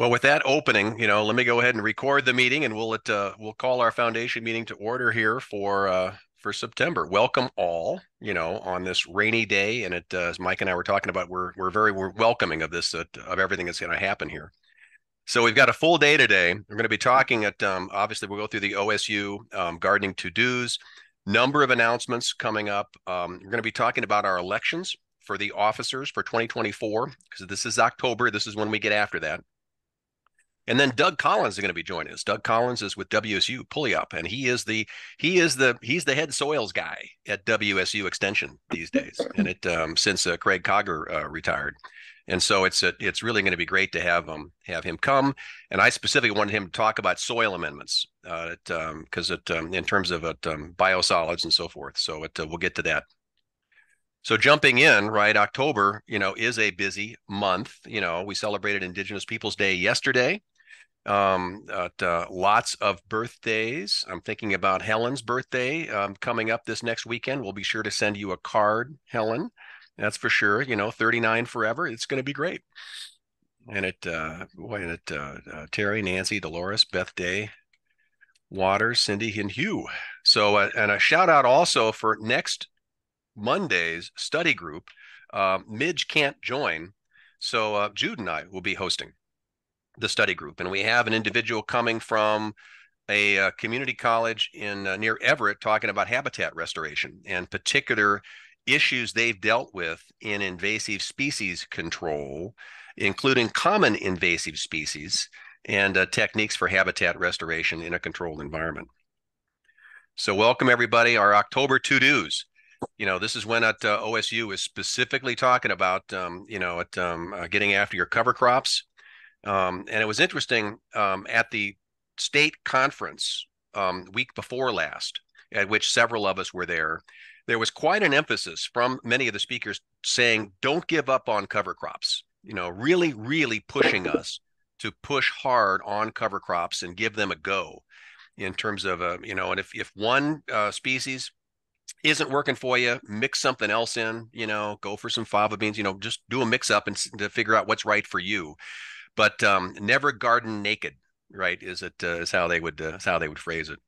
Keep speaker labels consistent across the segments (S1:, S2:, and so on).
S1: Well, with that opening, you know, let me go ahead and record the meeting, and we'll let, uh, we'll call our foundation meeting to order here for uh, for September. Welcome all, you know, on this rainy day, and it uh, as Mike and I were talking about, we're we're very we're welcoming of this uh, of everything that's going to happen here. So we've got a full day today. We're going to be talking at um, obviously we'll go through the OSU um, gardening to dos, number of announcements coming up. Um, we're going to be talking about our elections for the officers for 2024 because this is October. This is when we get after that. And then Doug Collins is going to be joining us. Doug Collins is with WSU Puyallup, and he is the he is the he's the head soils guy at WSU Extension these days, and it um, since uh, Craig Cogger uh, retired, and so it's a, it's really going to be great to have him have him come. And I specifically wanted him to talk about soil amendments, because uh, um, it um, in terms of it, um, biosolids and so forth. So it, uh, we'll get to that. So jumping in, right, October, you know, is a busy month. You know, we celebrated Indigenous Peoples Day yesterday um, uh, lots of birthdays. I'm thinking about Helen's birthday um, coming up this next weekend. We'll be sure to send you a card, Helen. That's for sure. You know, 39 forever. It's going to be great. And it, uh, what it, uh, uh, Terry, Nancy, Dolores, Beth Day, Waters, Cindy, and Hugh. So, uh, and a shout out also for next Monday's study group. Uh, Midge can't join. So, uh, Jude and I will be hosting the study group. And we have an individual coming from a, uh, community college in uh, near Everett talking about habitat restoration and particular issues they've dealt with in invasive species control, including common invasive species and uh, techniques for habitat restoration in a controlled environment. So, welcome everybody. Our October to dos. You know, this is when at uh, OSU is specifically talking about, um, you know, at um, uh, getting after your cover crops um, and it was interesting um, at the state conference um, week before last, at which several of us were there. There was quite an emphasis from many of the speakers saying, "Don't give up on cover crops." You know, really, really pushing us to push hard on cover crops and give them a go in terms of uh, you know, and if if one uh, species isn't working for you, mix something else in. You know, go for some fava beans. You know, just do a mix up and to figure out what's right for you but um, never garden naked, right? Is it uh, is how they would uh, is how they would phrase it.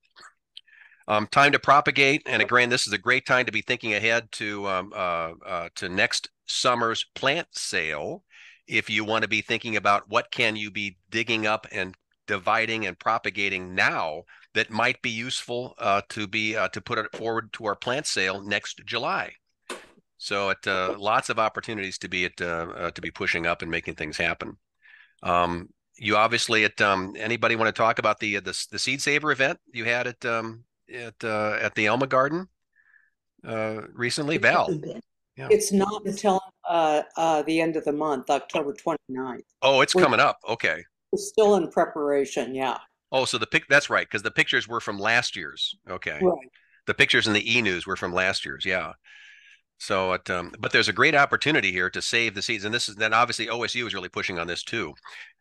S1: Um, time to propagate, and again, this is a great time to be thinking ahead to um, uh, uh, to next summer's plant sale. If you want to be thinking about what can you be digging up and dividing and propagating now that might be useful uh, to be uh, to put it forward to our plant sale next July. So, it lots of opportunities to be at to be pushing up and making things happen. Um, you obviously at um, anybody want to talk about the the the Seed Saver event you had at um, at uh, at the Elma Garden uh, recently, Val?
S2: Yeah. It's not until uh, uh, the end of the month, October 29th.
S1: Oh, it's we're, coming up. Okay.
S2: We're still in preparation. Yeah.
S1: Oh, so the pic that's right because the pictures were from last year's. Okay. Right. The pictures in the e news were from last year's. Yeah. So, um, but there's a great opportunity here to save the seeds, and this is then obviously OSU is really pushing on this too.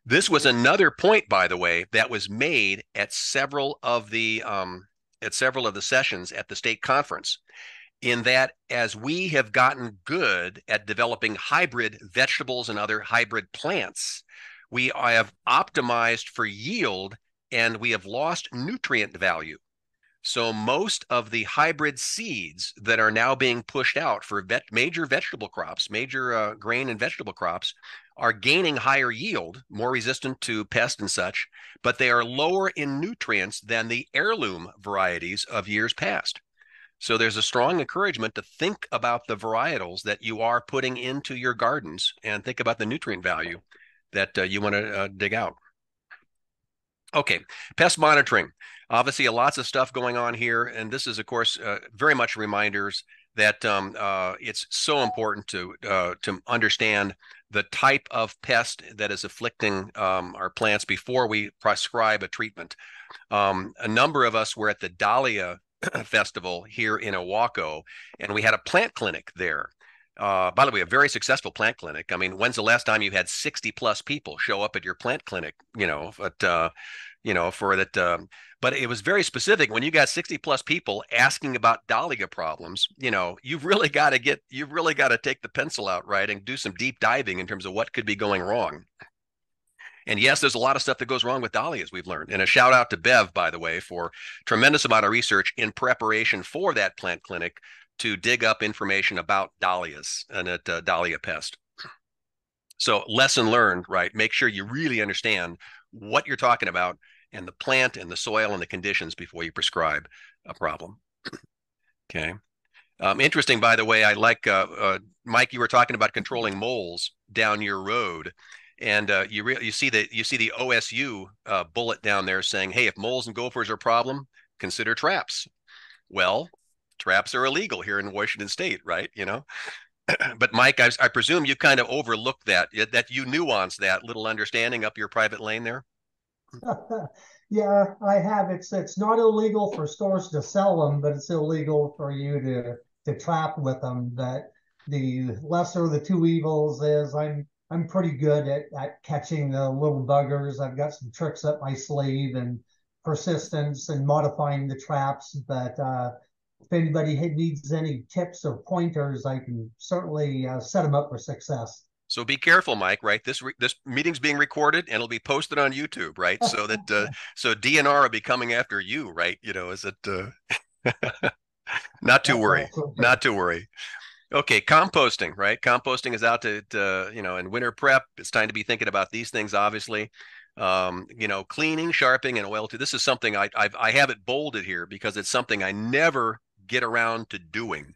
S1: This was another point, by the way, that was made at several of the um, at several of the sessions at the state conference. In that, as we have gotten good at developing hybrid vegetables and other hybrid plants, we have optimized for yield and we have lost nutrient value. So most of the hybrid seeds that are now being pushed out for vet- major vegetable crops, major uh, grain and vegetable crops, are gaining higher yield, more resistant to pest and such, but they are lower in nutrients than the heirloom varieties of years past. So there's a strong encouragement to think about the varietals that you are putting into your gardens and think about the nutrient value that uh, you want to uh, dig out. Okay, pest monitoring obviously lots of stuff going on here and this is of course uh, very much reminders that um, uh, it's so important to uh, to understand the type of pest that is afflicting um, our plants before we prescribe a treatment. Um, a number of us were at the Dahlia Festival here in Ilwaco, and we had a plant clinic there. Uh, by the way, a very successful plant clinic. I mean, when's the last time you had 60 plus people show up at your plant clinic? You know, at uh, you know, for that. Um, but it was very specific. When you got 60 plus people asking about Dahlia problems, you know, you've really got to get, you've really got to take the pencil out, right, and do some deep diving in terms of what could be going wrong. And yes, there's a lot of stuff that goes wrong with dahlias, we've learned. And a shout out to Bev, by the way, for tremendous amount of research in preparation for that plant clinic to dig up information about dahlias and at uh, Dahlia Pest. So, lesson learned, right? Make sure you really understand what you're talking about and the plant and the soil and the conditions before you prescribe a problem. okay. Um, interesting, by the way, I like uh, uh, Mike. You were talking about controlling moles down your road, and uh, you re- you see that you see the OSU uh, bullet down there saying, "Hey, if moles and gophers are a problem, consider traps." Well, traps are illegal here in Washington State, right? You know, but Mike, I, I, presume you kind of overlooked that that you nuance that little understanding up your private lane there.
S3: yeah, I have. It's it's not illegal for stores to sell them, but it's illegal for you to to trap with them. That the lesser of the two evils is I'm I'm pretty good at, at catching the little buggers. I've got some tricks up my sleeve and persistence and modifying the traps, but uh, if anybody needs any tips or pointers, I can certainly uh, set them up for success.
S1: So be careful, Mike. Right, this re- this meeting's being recorded and it'll be posted on YouTube, right? So that uh, so DNR will be coming after you, right? You know, is it? Uh... not to worry, not to worry. Okay, composting, right? Composting is out to, to you know, in winter prep. It's time to be thinking about these things, obviously um, you know, cleaning, sharpening, and oil too. This is something I I've, I have it bolded here because it's something I never get around to doing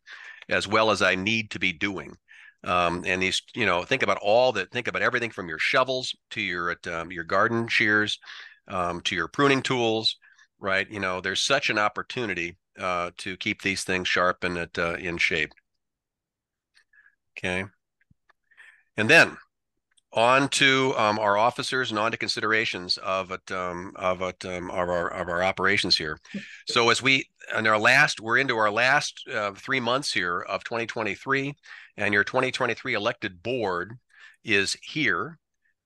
S1: as well as I need to be doing. Um, and these, you know, think about all that. Think about everything from your shovels to your um, your garden shears um, to your pruning tools. Right? You know, there's such an opportunity uh, to keep these things sharp and at, uh, in shape. Okay. And then on to um, our officers and on to considerations of it, um, of um, of our of our operations here. So as we in our last, we're into our last uh, three months here of 2023, and your 2023 elected board is here,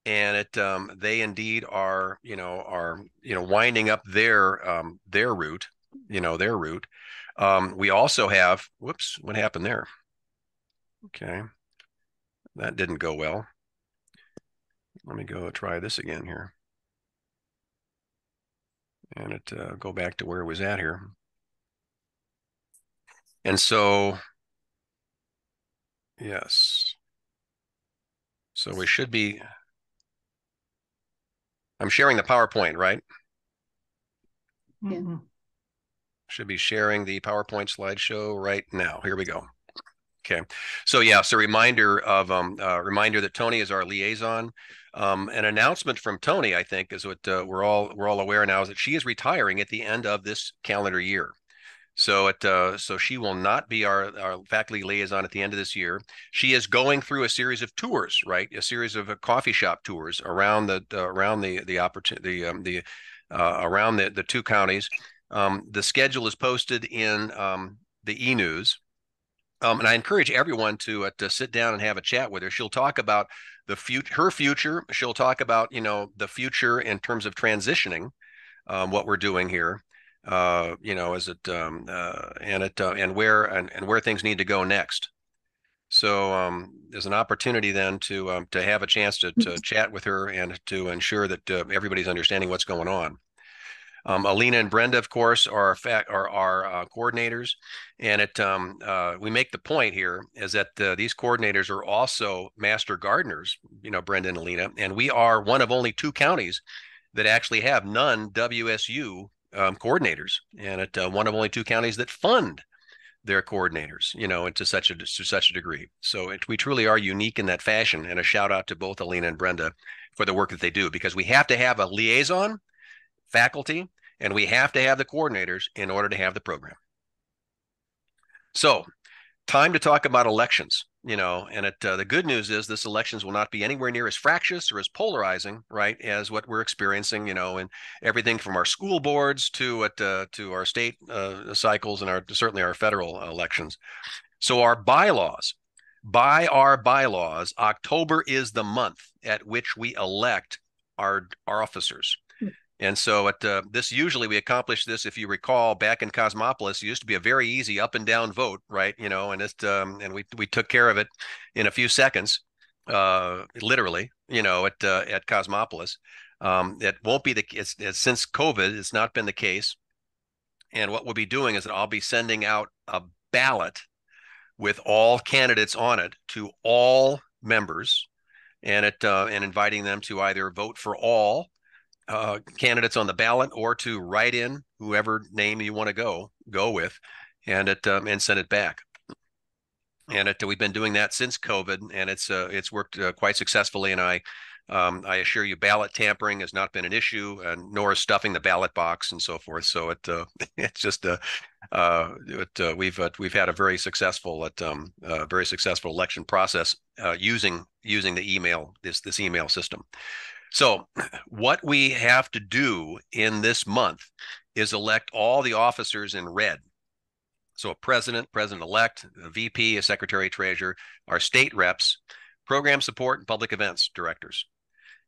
S1: and it um, they indeed are you know are you know winding up their um, their route, you know their route. Um, we also have whoops, what happened there? Okay, that didn't go well. Let me go try this again here. And it uh, go back to where it was at here. And so, yes. So we should be, I'm sharing the PowerPoint, right?
S2: Yeah.
S1: Should be sharing the PowerPoint slideshow right now. Here we go. Okay. So yeah, so reminder of um uh, reminder that Tony is our liaison. Um, an announcement from Tony, I think, is what uh, we're all we're all aware now is that she is retiring at the end of this calendar year. So uh, so she will not be our, our faculty liaison at the end of this year. She is going through a series of tours, right? A series of uh, coffee shop tours around the uh, around the the opportunity the um, the uh, around the the two counties. Um, the schedule is posted in um, the e news. Um, and I encourage everyone to uh, to sit down and have a chat with her. She'll talk about the future, her future. She'll talk about you know the future in terms of transitioning, um, what we're doing here. Uh, you know, is it um, uh, and it uh, and where and, and where things need to go next. So um, there's an opportunity then to um, to have a chance to to chat with her and to ensure that uh, everybody's understanding what's going on. Um, Alina and Brenda, of course, are our, are our uh, coordinators, and it um, uh, we make the point here is that uh, these coordinators are also master gardeners. You know, Brenda and Alina, and we are one of only two counties that actually have none WSU um, coordinators, and it uh, one of only two counties that fund their coordinators. You know, and to such a to such a degree. So it, we truly are unique in that fashion. And a shout out to both Alina and Brenda for the work that they do because we have to have a liaison faculty, and we have to have the coordinators in order to have the program. So, time to talk about elections. You know, and it, uh, the good news is this elections will not be anywhere near as fractious or as polarizing, right, as what we're experiencing. You know, and everything from our school boards to what uh, to our state uh, cycles and our certainly our federal elections. So our bylaws, by our bylaws, October is the month at which we elect our our officers. And so at uh, this usually we accomplish this if you recall back in Cosmopolis it used to be a very easy up and down vote right you know and it um, and we we took care of it in a few seconds uh, literally, you know, at uh, at Cosmopolis. Um, it won't be the it's, it's since COVID, it's not been the case. And what we'll be doing is that I'll be sending out a ballot with all candidates on it to all members, and it uh, and inviting them to either vote for all uh, candidates on the ballot or to write in whoever name you want to go go with, and it um, and send it back and it, we've been doing that since COVID, and it's uh, it's worked uh, quite successfully. And I um, I assure you, ballot tampering has not been an issue, and nor is stuffing the ballot box and so forth. So it uh, it's just a uh, it, uh, we've uh, we've had a very successful at um, very successful election process using using the email this this email system. So what we have to do in this month is elect all the officers in red so a president, president-elect, a VP, a secretary treasurer, our state reps, program support, and public events directors.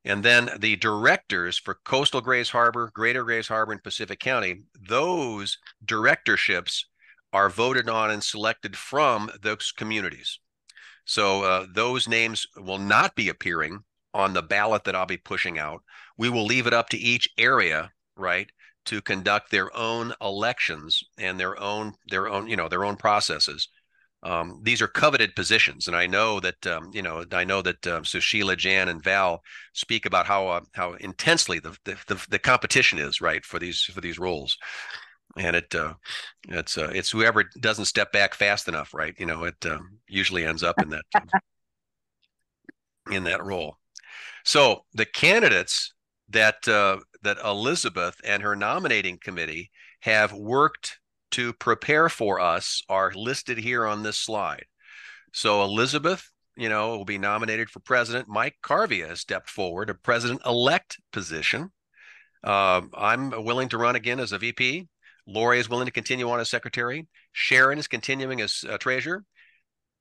S1: And then the directors for Coastal Grays Harbor, Greater Grays Harbor, and Pacific County, those directorships are voted on and selected from those communities. So uh, those names will not be appearing on the ballot that I'll be pushing out. We will leave it up to each area, right, to conduct their own elections and their own their own you know their own processes. Um, these are coveted positions, and I know that um, you know I know that um, Sushila, Jan, and Val speak about how uh, how intensely the, the, the competition is right for these for these roles, and it uh, it's uh, it's whoever doesn't step back fast enough, right? You know, it uh, usually ends up in that in that role. So the candidates that uh, that Elizabeth and her nominating committee have worked to prepare for us are listed here on this slide. So Elizabeth, you know, will be nominated for president. Mike Carvia has stepped forward, a president-elect position. Uh, I'm willing to run again as a VP. Lori is willing to continue on as secretary. Sharon is continuing as uh, treasurer.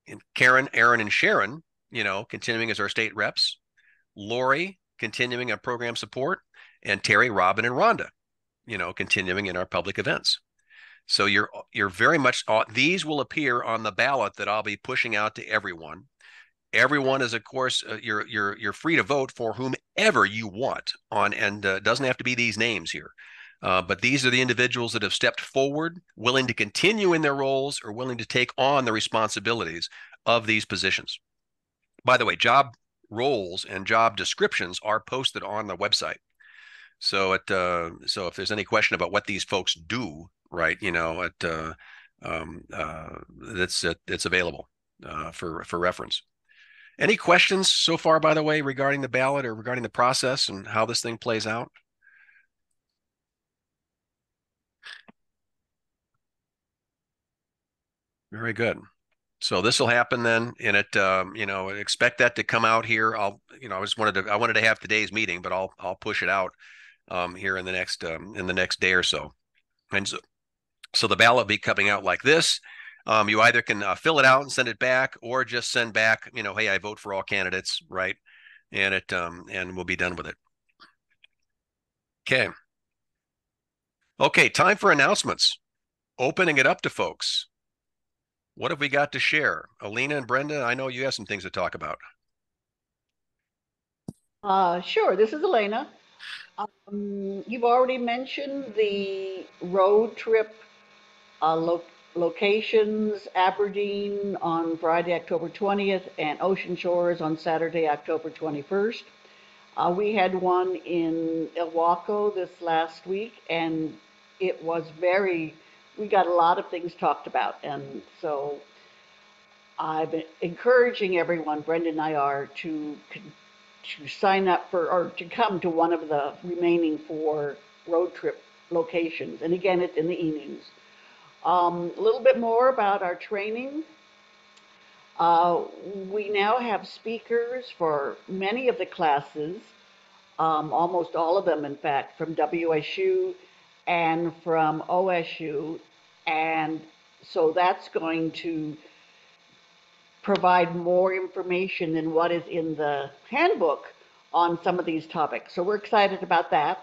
S1: And Karen, Aaron, and Sharon, you know, continuing as our state reps. Lori continuing on program support and Terry, Robin, and Rhonda, you know, continuing in our public events. So you're you're very much uh, these will appear on the ballot that I'll be pushing out to everyone. Everyone is, of course, uh, you're you're you're free to vote for whomever you want on, and uh, doesn't have to be these names here. Uh, but these are the individuals that have stepped forward, willing to continue in their roles or willing to take on the responsibilities of these positions. By the way, job roles and job descriptions are posted on the website. So it uh, so if there's any question about what these folks do, right, you know, it uh, um, uh, it's it, it's available uh, for for reference. Any questions so far, by the way, regarding the ballot or regarding the process and how this thing plays out? Very good. So this will happen then, and it, um, you know, expect that to come out here. I'll, you know, I just wanted to, I wanted to have today's meeting, but I'll, I'll push it out um, here in the next um, in the next day or so. And so, so the ballot be coming out like this. Um, you either can uh, fill it out and send it back, or just send back, you know, hey, I vote for all candidates, right? And it um, and we'll be done with it. Okay. Okay, time for announcements. Opening it up to folks. What have we got to share? Alina and Brenda, I know you have some things to talk about.
S4: Uh, sure. This is Elena. Um, you've already mentioned the road trip uh, lo locations, Aberdeen on Friday, October 20th, and Ocean Shores on Saturday, October 21st. Uh, we had one in Ilwaco this last week, and it was very, we got a lot of things talked about. And so I'm encouraging everyone, Brenda and I are, to to sign up for or to come to one of the remaining four road trip locations. And again, it's in the e-news. Um, a little bit more about our training. Uh, we now have speakers for many of the classes, um, almost all of them, in fact, from WSU and from OSU. And so that's going to provide more information than what is in the handbook on some of these topics. So we're excited about that.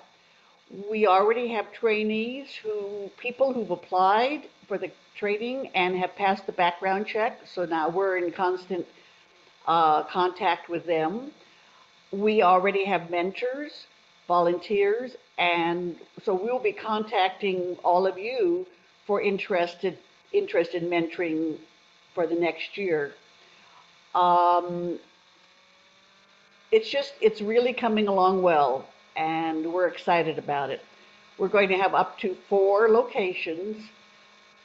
S4: We already have trainees who, people who've applied for the training and have passed the background check. So now we're in constant uh, contact with them. We already have mentors, volunteers, and so we'll be contacting all of you for interested interest in mentoring for the next year. Um, it's just it's really coming along well, and we're excited about it. We're going to have up to four locations,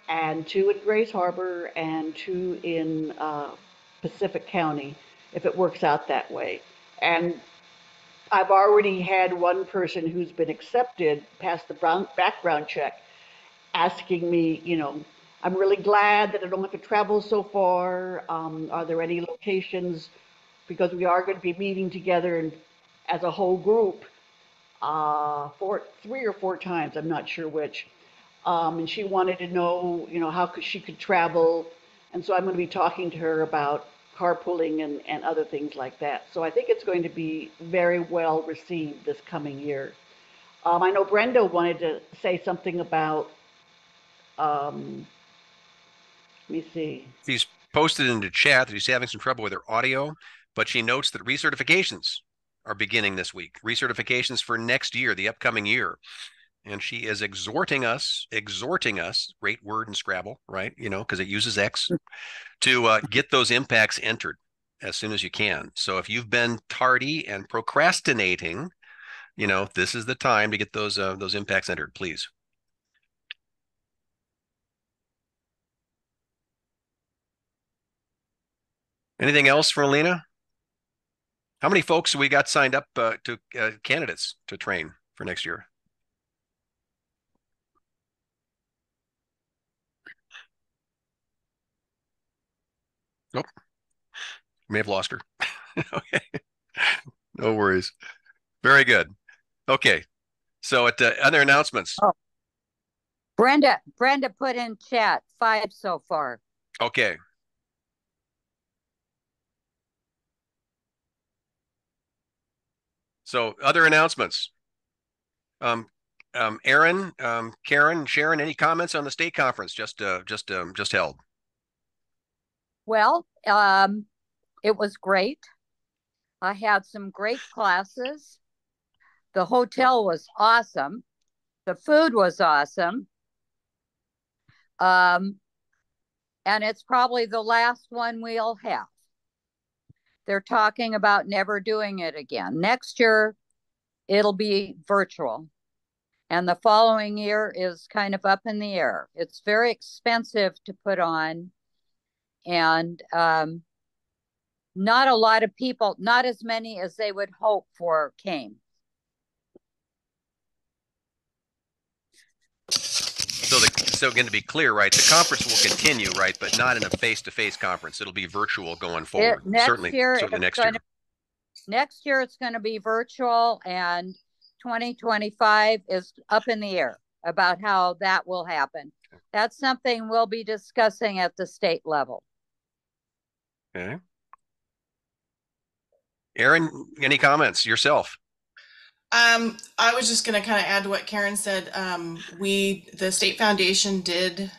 S4: and two in Grays Harbor and two in uh, Pacific County, if it works out that way. And I've already had one person who's been accepted past the brown, background check asking me, you know, I'm really glad that I don't have to travel so far. Um, are there any locations? Because we are going to be meeting together and as a whole group uh, for three or four times. I'm not sure which. Um, and she wanted to know, you know, how could she could travel. And so I'm going to be talking to her about carpooling and, and other things like that. So I think it's going to be very well received this coming year. Um, I know Brenda wanted to say something about, um, let me see.
S1: He's posted in the chat that he's having some trouble with her audio, but she notes that recertifications are beginning this week. Recertifications for next year, the upcoming year. And she is exhorting us, exhorting us, great word in Scrabble, right? You know, because it uses X, to uh, get those impacts entered as soon as you can. So if you've been tardy and procrastinating, you know, this is the time to get those uh, those impacts entered, please. Anything else for Alina? How many folks we got signed up uh, to uh, candidates to train for next year? Nope. May have lost her. okay. No worries. Very good. Okay. So at the other announcements.
S5: Oh. Brenda, Brenda put in chat five so far.
S1: Okay. So other announcements. Um, um, Aaron, um, Karen, Sharon, any comments on the state conference just uh, just um, just held?
S5: Well, um, it was great. I had some great classes. The hotel was awesome. The food was awesome. Um, and it's probably the last one we'll have. They're talking about never doing it again. Next year, it'll be virtual. And the following year is kind of up in the air. It's very expensive to put on. And um, not a lot of people, not as many as they would hope for, came.
S1: So the so again to be clear, right? The conference will continue, right, but not in a face-to-face conference. It'll be virtual going forward.
S5: It, next
S1: certainly,
S5: year,
S1: certainly next year.
S5: gonna, Next year, it's going to be virtual, and 2025 is up in the air about how that will happen. That's something we'll be discussing at the state level.
S1: Okay. Aaron, any comments yourself?
S6: Um, I was just going to kind of add to what Karen said. Um, we, the state foundation did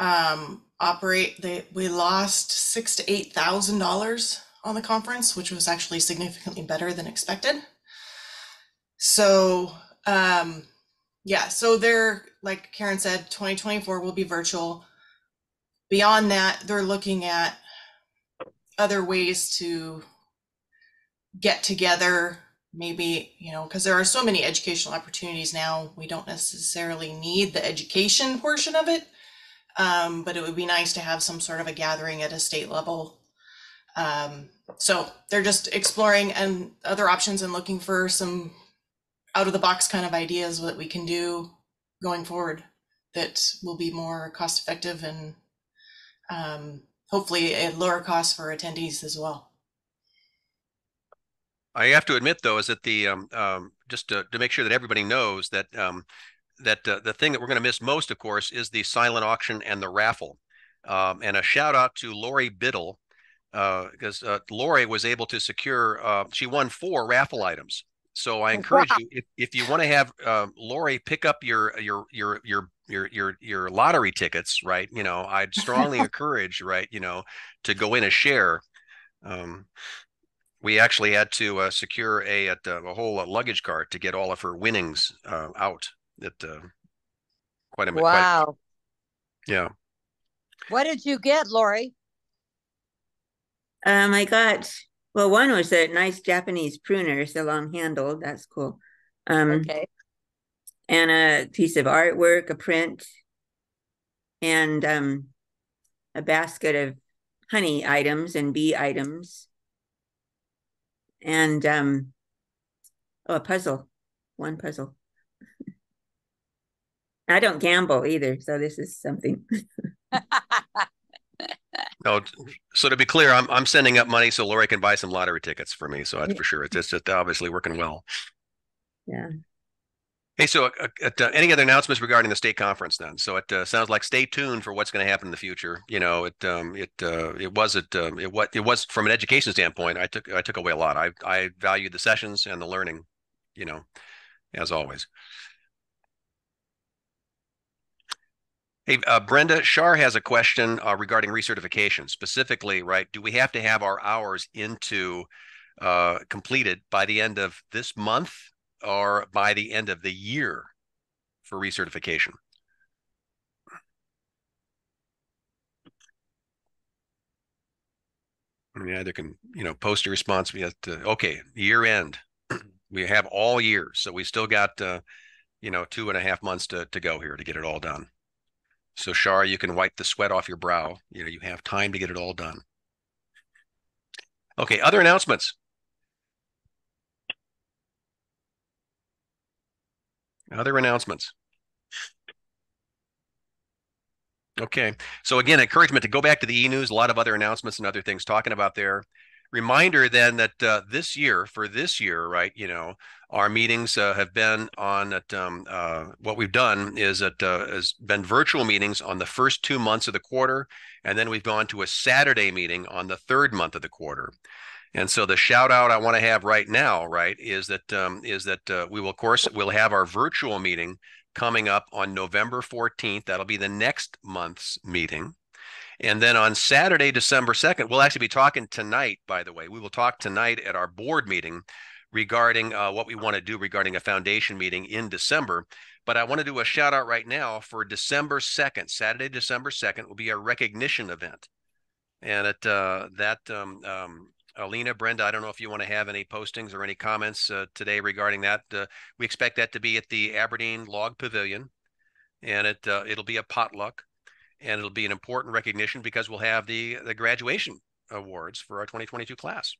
S6: um, operate. They we lost six to eight thousand dollars on the conference, which was actually significantly better than expected. So, um, yeah, so they're like Karen said, 2024 will be virtual. Beyond that, they're looking at other ways to get together maybe you know because there are so many educational opportunities now we don't necessarily need the education portion of it. Um, but it would be nice to have some sort of a gathering at a state level. Um, so they're just exploring and other options and looking for some out of the box kind of ideas that we can do going forward that will be more cost effective and um, hopefully a lower cost for attendees as well
S1: I have to admit, though, is that the um, um, just to, to make sure that everybody knows that um, that uh, the thing that we're going to miss most, of course, is the silent auction and the raffle. Um, and a shout out to Lori Biddle because uh, uh, Lori was able to secure. Uh, she won four raffle items. So I encourage wow. you if, if you want to have uh, Lori pick up your your your your your your your lottery tickets, right? You know, I'd strongly encourage, right? You know, to go in a share Um, we actually had to uh, secure a, a a whole uh, luggage cart to get all of her winnings uh, out. That uh, quite a quite-
S5: Wow.
S1: yeah.
S5: What did you get, Lori?
S7: Um, I got, well, one was a nice Japanese pruner, so long handled. That's cool. Um,
S5: Okay.
S7: and a piece of artwork, a print, and um, a basket of honey items and bee items, and um, oh, a puzzle, one puzzle. I don't gamble either, so this is something.
S1: No, so to be clear, I'm I'm sending up money so Lori can buy some lottery tickets for me. So that's
S7: Yeah.
S1: for sure. It's just obviously working well.
S7: Yeah.
S1: Hey, so uh, uh, any other announcements regarding the state conference then? So it uh, sounds like stay tuned for what's going to happen in the future. You know, it um, it uh, it was it um, it what it was from an education standpoint. I took I took away a lot. I I valued the sessions and the learning. You know, as always. Hey, uh, Brenda Shar has a question uh, regarding recertification. Specifically, right? Do we have to have our hours into uh, completed by the end of this month or by the end of the year for recertification? I mean, either can you know post a response. We have to okay year end. we have all year, so we still got uh, you know two and a half months to to go here to get it all done. So Shar, you can wipe the sweat off your brow. You know, you have time to get it all done. Okay, other announcements. Other announcements. Okay, so again, encouragement to go back to the e-news, a lot of other announcements and other things talking about there. Reminder then that uh, this year, for this year, right, you know, our meetings uh, have been on at um, uh, what we've done is that uh, has been virtual meetings on the first two months of the quarter, and then we've gone to a Saturday meeting on the third month of the quarter. And so the shout out I want to have right now, right, is that um, is that uh, we will, of course, we'll have our virtual meeting coming up on November 14th. That'll be the next month's meeting. And then on Saturday, December 2nd, we'll actually be talking tonight, by the way. We will talk tonight at our board meeting regarding uh, what we want to do regarding a foundation meeting in December. But I want to do a shout out right now for December 2nd. Saturday, December 2nd will be a recognition event. And at uh, that, um, um, Alina, Brenda, I don't know if you want to have any postings or any comments uh, today regarding that. Uh, we expect that to be at the Aberdeen Log Pavilion, and it uh, it'll be a potluck, and it'll be an important recognition because we'll have the the graduation awards for our 2022 class.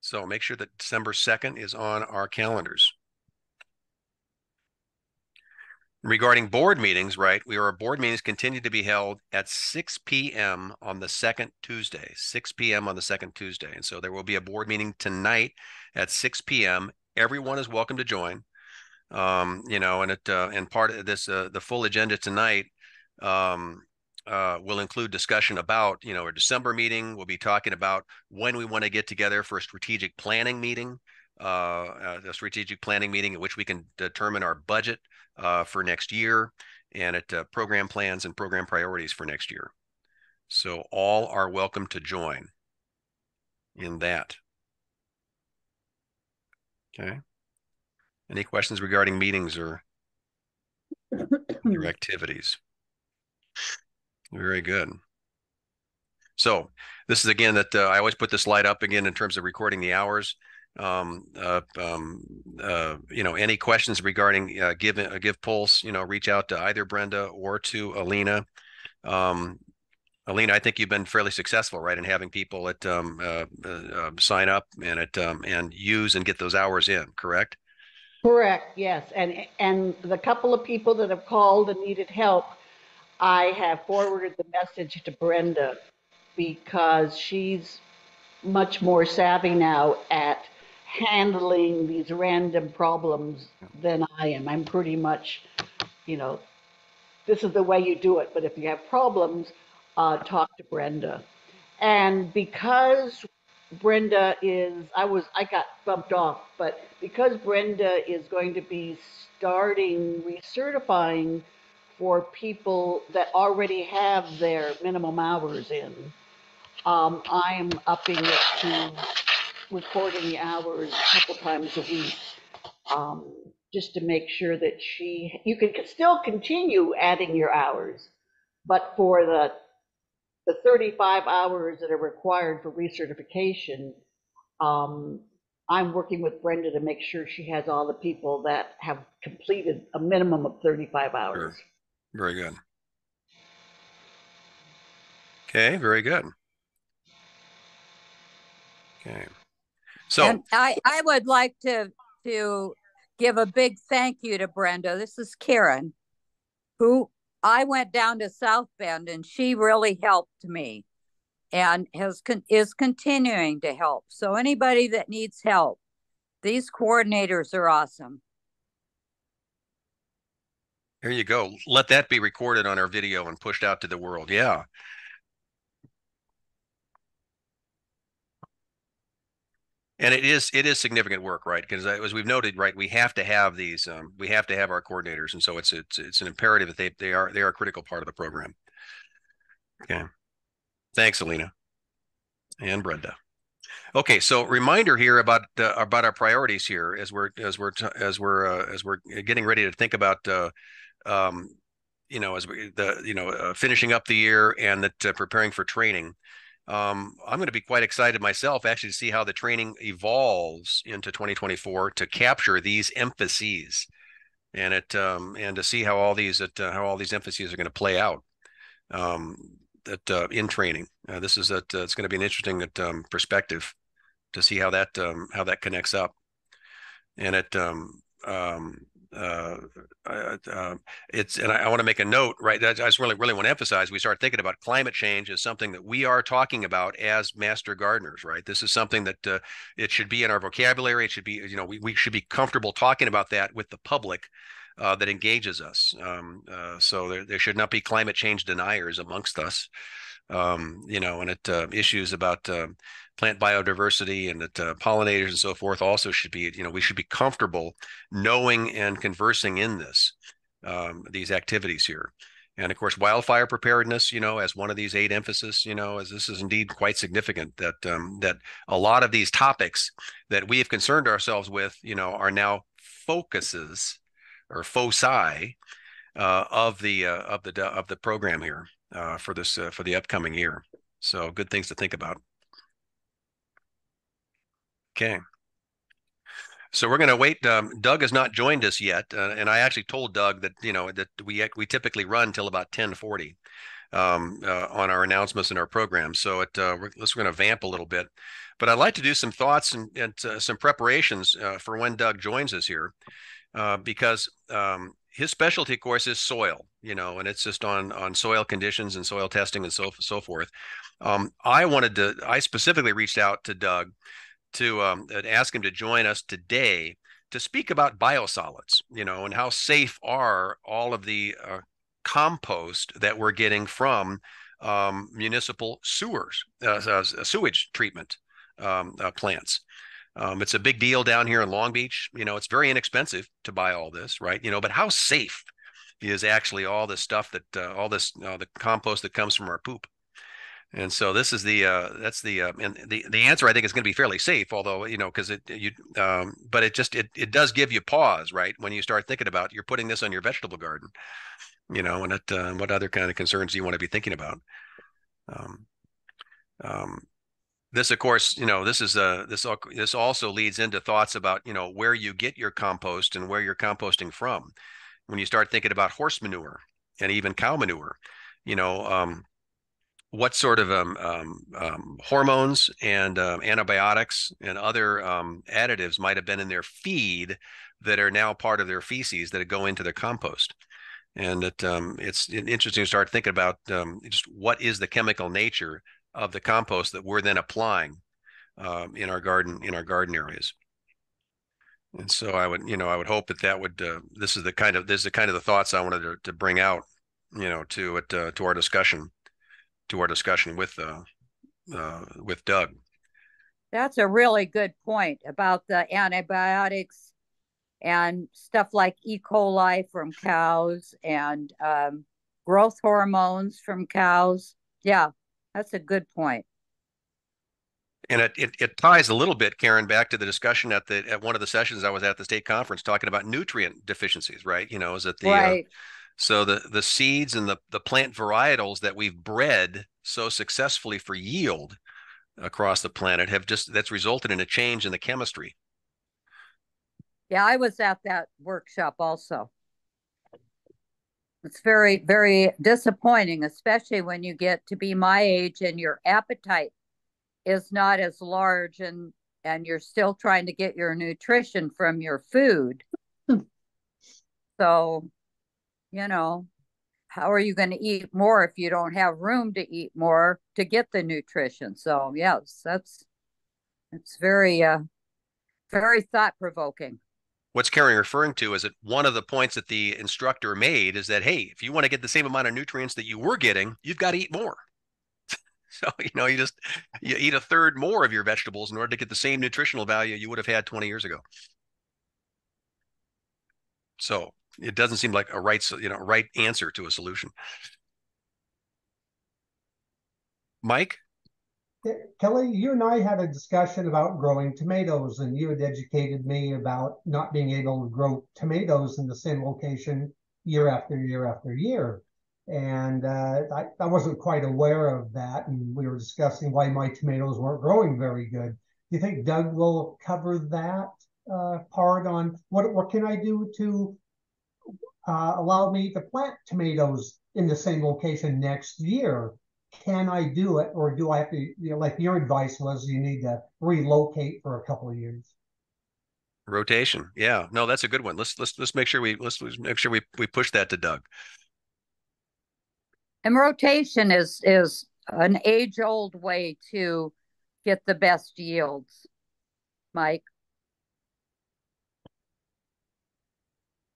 S1: So make sure that December 2nd is on our calendars. Regarding board meetings, right, we our board meetings continue to be held at 6 p.m. on the second Tuesday, 6 p.m. on the second Tuesday. And so there will be a board meeting tonight at 6 p.m. Everyone is welcome to join. Um, you know, and it uh, and part of this uh, the full agenda tonight um, uh, will include discussion about, you know, a December meeting. We'll be talking about when we want to get together for a strategic planning meeting, uh, uh, a strategic planning meeting at which we can determine our budget uh, for next year and at uh, program plans and program priorities for next year. So all are welcome to join in that. Okay. Any questions regarding meetings or your activities? Very good. So this is again that uh, I always put this slide up again in terms of recording the hours. Um, uh, um, uh, you know, any questions regarding uh, give uh, GivePulse, you know, reach out to either Brenda or to Alina. Um, Alina, I think you've been fairly successful, right, in having people at um, uh, uh, sign up and at um, and use and get those hours in. Correct?
S4: Correct, yes. And, and the couple of people that have called and needed help, I have forwarded the message to Brenda because she's much more savvy now at handling these random problems than I am. I'm pretty much, you know, this is the way you do it. But if you have problems, uh, talk to Brenda. And because Brenda is, I was, I got bumped off, but because Brenda is going to be starting recertifying for people that already have their minimum hours in. Um, I'm upping it to recording the hours a couple times a week. Um, just to make sure that she, you can still continue adding your hours, but for the, the 35 hours that are required for recertification, um, I'm working with Brenda to make sure she has all the people that have completed a minimum of 35 hours.
S1: Very good. Okay, very good. Okay. So,
S5: And I, I would like to, to give a big thank you to Brenda. This is Karen, who I went down to South Bend and she really helped me and has con- is continuing to help. So anybody that needs help, these coordinators are awesome.
S1: There you go. Let that be recorded on our video and pushed out to the world. Yeah. And it is it is significant work, right? Because as we've noted, right, we have to have these, um, we have to have our coordinators, and so it's it's it's an imperative that they they are they are a critical part of the program. Okay, thanks, Alina and Brenda. Okay, so reminder here about uh, about our priorities here as we're as we're as we're uh, as we're getting ready to think about uh, um, you know as we the you know uh, finishing up the year and that uh, preparing for training um, I'm going to be quite excited myself actually to see how the training evolves into 2024 to capture these emphases and it um, and to see how all these uh, how all these emphases are going to play out um, that uh, in training. Uh, this is that uh, it's going to be an interesting um, perspective to see how that um, how that connects up, and it um, uh, uh, uh, it's and I, I want to make a note, right? I just really, really want to emphasize. We start thinking about climate change as something that we are talking about as master gardeners, right? This is something that uh, it should be in our vocabulary. It should be, you know, we, we should be comfortable talking about that with the public uh, that engages us. Um, uh, so there, there should not be climate change deniers amongst us. Um, you know, and it uh, issues about uh, plant biodiversity and that uh, pollinators and so forth also should be, you know, we should be comfortable knowing and conversing in this, um, these activities here. And of course, wildfire preparedness, you know, as one of these eight emphasis, you know, as this is indeed quite significant that um, that a lot of these topics that we have concerned ourselves with, you know, are now focuses or foci uh, of the uh, of the of the program here uh, for this uh, for the upcoming year. So good things to think about. Okay. So we're going to wait. Um, Doug has not joined us yet, uh, and I actually told Doug that you know that we we typically run till about ten forty um, uh, on our announcements and our programs. So it uh, we're, let's we're going to vamp a little bit, but I'd like to do some thoughts and, and uh, some preparations uh, for when Doug joins us here, uh, because um, his specialty course is soil, you know, and it's just on on soil conditions and soil testing and so so forth. Um, I wanted to. I specifically reached out to Doug to um, ask him to join us today to speak about biosolids, you know, and how safe are all of the uh, compost that we're getting from um, municipal sewers, uh, uh, sewage treatment um, uh, plants. Um, it's a big deal down here in Long Beach. You know, it's very inexpensive to buy all this, right? You know, but how safe is actually all this stuff that uh, all this uh, the compost that comes from our poop? And so this is the uh, that's the uh, and the the answer I think is going to be fairly safe, although you know because it you um, but it just it it does give you pause right when you start thinking about you're putting this on your vegetable garden, you know, and it uh, what other kind of concerns do you want to be thinking about? Um, um, this of course you know this is uh this this also leads into thoughts about you know where you get your compost and where you're composting from when you start thinking about horse manure and even cow manure you know um what sort of um, um, um, hormones and um, antibiotics and other um, additives might have been in their feed that are now part of their feces that go into their compost. And it, it's interesting to start thinking about just what is the chemical nature of the compost that we're then applying in our garden in our garden areas. And so I would, you know, I would hope that that would. Uh, this is the kind of this is the kind of the thoughts I wanted to, to bring out, you know, to it uh, to our discussion to our discussion with uh, uh, with Doug.
S5: That's a really good point about the antibiotics and stuff like E. coli from cows and um, growth hormones from cows. Yeah, that's a good point.
S1: And it, it, it ties a little bit, Karen, back to the discussion at the at one of the sessions I was at the state conference talking about nutrient deficiencies, right? You know, is that the uh,
S5: right.
S1: uh, so the the seeds and the the plant varietals that we've bred so successfully for yield across the planet have just that's resulted in a change in the chemistry.
S5: Yeah, I was at that workshop also. It's very, very disappointing, especially when you get to be my age and your appetite is not as large and and you're still trying to get your nutrition from your food. so, you know, how are you going to eat more if you don't have room to eat more to get the nutrition? So, yes, that's it's very uh very thought provoking
S1: what's Karen referring to is that one of the points that the instructor made is that hey, if you want to get the same amount of nutrients that you were getting, you've got to eat more. so you know, you just you eat a third more of your vegetables in order to get the same nutritional value you would have had 20 years ago. So it doesn't seem like a right you know right answer to a solution. Mike?
S3: Kelly, you and I had a discussion about growing tomatoes, and you had educated me about not being able to grow tomatoes in the same location year after year after year. And uh, I, I wasn't quite aware of that. And we were discussing why my tomatoes weren't growing very good. Do you think Doug will cover that uh, part on what, what can I do to uh, allow me to plant tomatoes in the same location next year? Can I do it, or do I have to? You know, like your advice was, you need to relocate for a couple of years.
S1: Rotation, yeah, no, that's a good one. Let's let's let's make sure we let's, let's make sure we we push that to Doug.
S5: And rotation is is an age old way to get the best yields, Mike.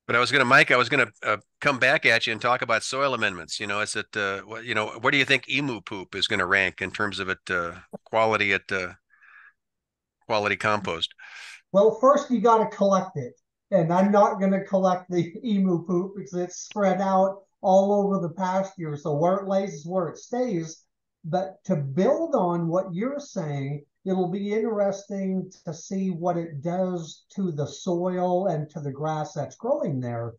S1: But I was going to, Mike, I was going to uh, come back at you and talk about soil amendments. You know, is it, uh, what, you know, where do you think emu poop is going to rank in terms of it uh, quality at uh, quality compost?
S3: Well, first you got to collect it, and I'm not going to collect the emu poop because it's spread out all over the pasture. So where it lays is where it stays. But to build on what you're saying, it'll be interesting to see what it does to the soil and to the grass that's growing there.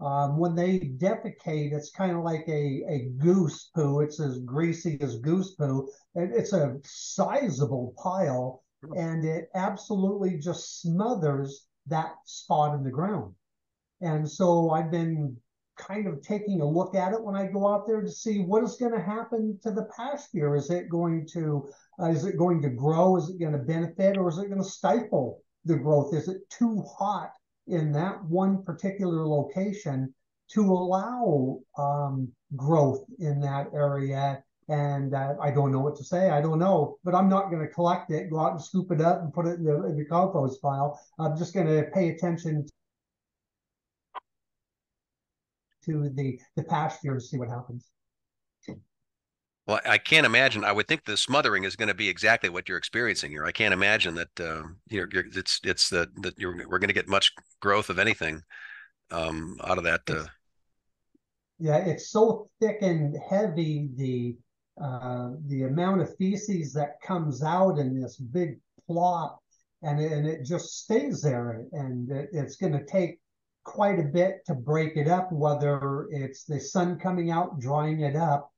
S3: Um, when they defecate, it's kind of like a, a goose poo. It's as greasy as goose poo. And it's a sizable pile, and it absolutely just smothers that spot in the ground. And so I've been kind of taking a look at it when I go out there to see what is going to happen to the pasture. Is it going to uh, is it going to grow? Is it going to benefit, or is it going to stifle the growth? Is it too hot in that one particular location to allow um, growth in that area? And uh, I don't know what to say. I don't know, but I'm not going to collect it, go out and scoop it up and put it in the, in the compost pile. I'm just going to pay attention to the the pasture to see what happens.
S1: Well, I can't imagine. I would think the smothering is going to be exactly what you're experiencing here. I can't imagine that uh, you're, you're, it's it's that that you're we're going to get much growth of anything um, out of that. Uh...
S3: Yeah, it's so thick and heavy. The uh, the amount of feces that comes out in this big plop, and and it just stays there, and it, it's going to take quite a bit to break it up, whether it's the sun coming out, drying it up,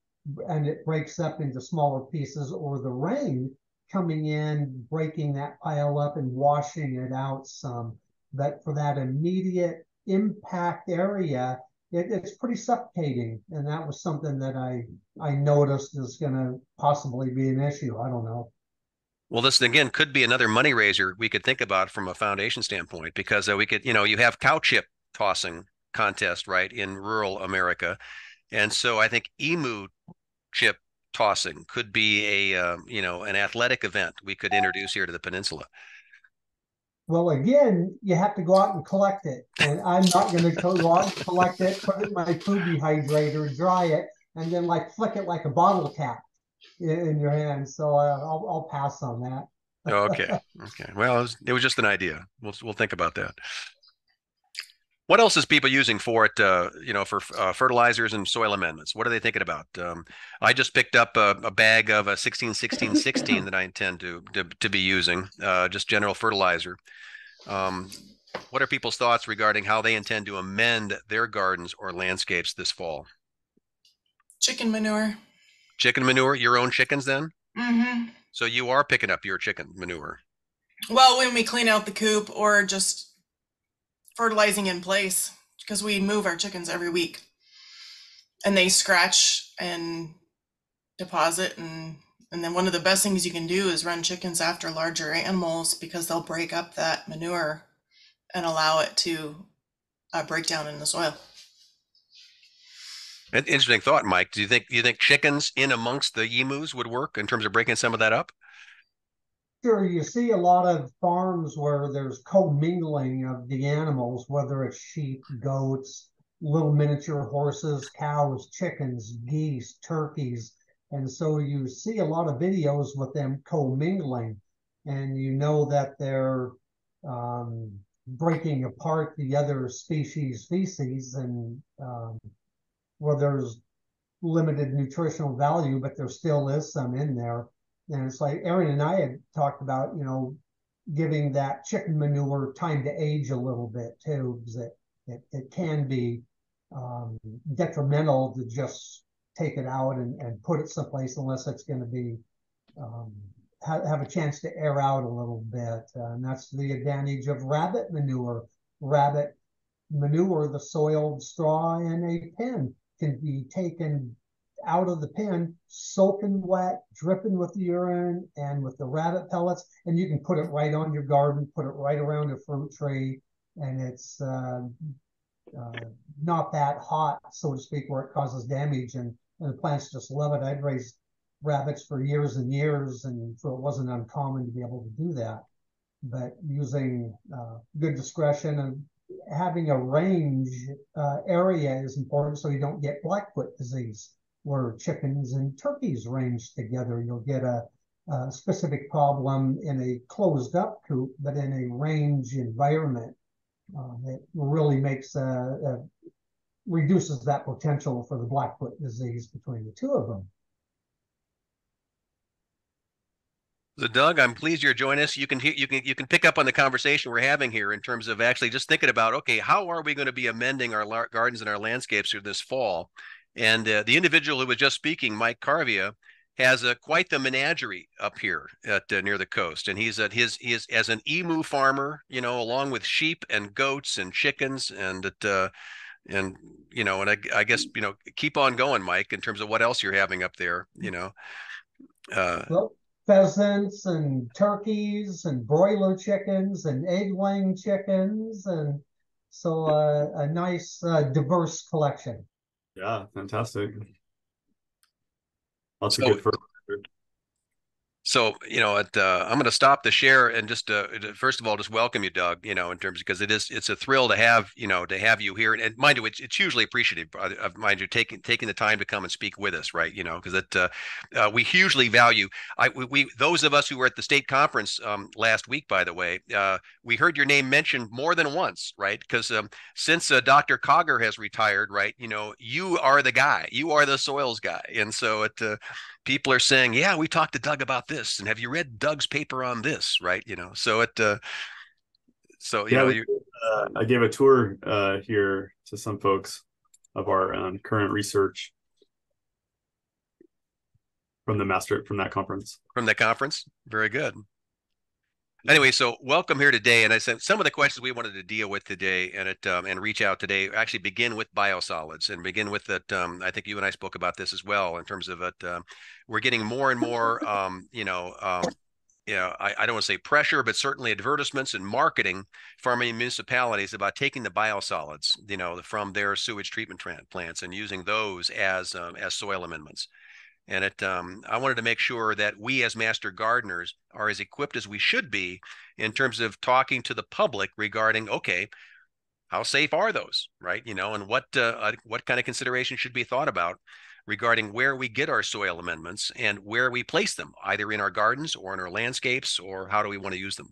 S3: and it breaks up into smaller pieces, or the rain coming in, breaking that pile up and washing it out some. But for that immediate impact area, it, it's pretty suffocating. And that was something that I, I noticed is going to possibly be an issue. I don't know.
S1: Well, this again could be another money raiser we could think about from a foundation standpoint because uh, we could, you know, you have cow chip tossing contest, right, in rural America. And so I think emu chip tossing could be a, um, you know, an athletic event we could introduce here to the peninsula.
S3: Well, again, you have to go out and collect it. And I'm not going to go out and collect it, put it in my food dehydrator, dry it, and then like flick it like a bottle cap in, in your hand. So uh, I'll, I'll pass on that.
S1: okay. Okay. Well, it was, it was just an idea. We'll, we'll think about that. What else is people using for it? Uh, you know, for uh, fertilizers and soil amendments. What are they thinking about? Um, I just picked up a, a bag of a 16, 16, 16 that I intend to to, to be using. Uh, just general fertilizer. Um, what are people's thoughts regarding how they intend to amend their gardens or landscapes this fall?
S6: Chicken manure.
S1: Chicken manure, your own chickens then?
S6: hmm
S1: So you are picking up your chicken manure.
S6: Well, when we clean out the coop or just fertilizing in place, because we move our chickens every week, and they scratch and deposit, and and then one of the best things you can do is run chickens after larger animals because they'll break up that manure and allow it to uh, break down in the soil.
S1: An interesting thought, Mike. Do you think do you think chickens in amongst the emus would work in terms of breaking some of that up?
S3: Sure, you see a lot of farms where there's commingling of the animals, whether it's sheep, goats, little miniature horses, cows, chickens, geese, turkeys. And so you see a lot of videos with them commingling, and you know that they're um, breaking apart the other species feces and um, where there's limited nutritional value, but there still is some in there. And it's like Erin and I had talked about, you know, giving that chicken manure time to age a little bit too, because it, it, it can be um, detrimental to just take it out and, and put it someplace unless it's going to be um, have, have a chance to air out a little bit. Uh, and that's the advantage of rabbit manure. Rabbit manure, the soiled straw in a pen can be taken out of the pen, soaking wet, dripping with the urine and with the rabbit pellets, and you can put it right on your garden, put it right around a fruit tree, and it's uh, uh, not that hot, so to speak, where it causes damage, and, and the plants just love it. I'd raised rabbits for years and years, and so it wasn't uncommon to be able to do that. But using uh, good discretion and having a range uh, area is important so you don't get blackfoot disease where chickens and turkeys range together. You'll get a, a specific problem in a closed up coop, but in a range environment, uh, it really makes a, a reduces that potential for the blackfoot disease between the two of them.
S1: So Doug, I'm pleased you're joining us. You can hear, you can you can pick up on the conversation we're having here in terms of actually just thinking about okay, how are we going to be amending our gardens and our landscapes through this fall? And uh, the individual who was just speaking, Mike Carvia, has a quite the menagerie up here at uh, near the coast, and he's at his he is as an emu farmer, you know, along with sheep and goats and chickens, and it, uh, and you know, and I, I guess you know, keep on going, Mike, in terms of what else you're having up there, you know. Uh,
S3: well, pheasants and turkeys and broiler chickens and egg laying chickens, and so uh, a nice uh, diverse collection.
S8: Yeah, fantastic. Lots
S1: So-
S8: of good for
S1: So you know, it, uh, I'm going to stop the share and just uh, first of all, just welcome you, Doug. You know, in terms because it is it's a thrill to have you know to have you here, and mind you, it's, it's hugely appreciative of, of mind you taking taking the time to come and speak with us, right? You know, because it uh, uh, we hugely value. I we, we those of us who were at the state conference um, last week, by the way, uh, we heard your name mentioned more than once, right? Because um, since uh, Dr. Cogger has retired, right? You know, you are the guy, you are the soils guy, and so it. People are saying, "Yeah, we talked to Doug about this, and have you read Doug's paper on this?" Right? You know, so it, uh, so you
S8: Yeah,
S1: know,
S8: we- uh, I gave a tour uh, here to some folks of our um, current research from the master from that conference.
S1: from that conference, very good. Anyway, so welcome here today, and I said some of the questions we wanted to deal with today, and it um, and reach out today actually begin with biosolids and begin with that. Um, I think you and I spoke about this as well in terms of it. Um, we're getting more and more, um, you know, um, you know, I, I don't want to say pressure, but certainly advertisements and marketing from municipalities about taking the biosolids, you know, from their sewage treatment plants and using those as um, as soil amendments. And it, um, I wanted to make sure that we as master gardeners are as equipped as we should be in terms of talking to the public regarding, okay, how safe are those, right? You know, and what uh, what kind of consideration should be thought about regarding where we get our soil amendments and where we place them, either in our gardens or in our landscapes, or how do we want to use them?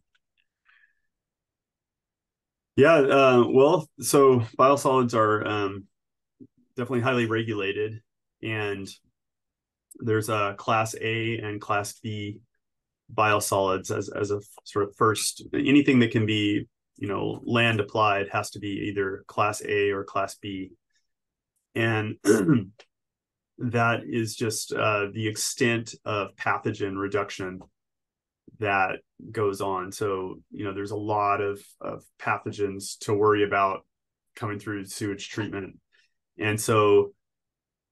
S8: Yeah, uh, well, so biosolids are um, definitely highly regulated, and there's a class A and class B biosolids as as a sort of first anything that can be you know land applied has to be either class A or class B, and that is just uh, the extent of pathogen reduction that goes on. So, you know, there's a lot of, of pathogens to worry about coming through sewage treatment. And so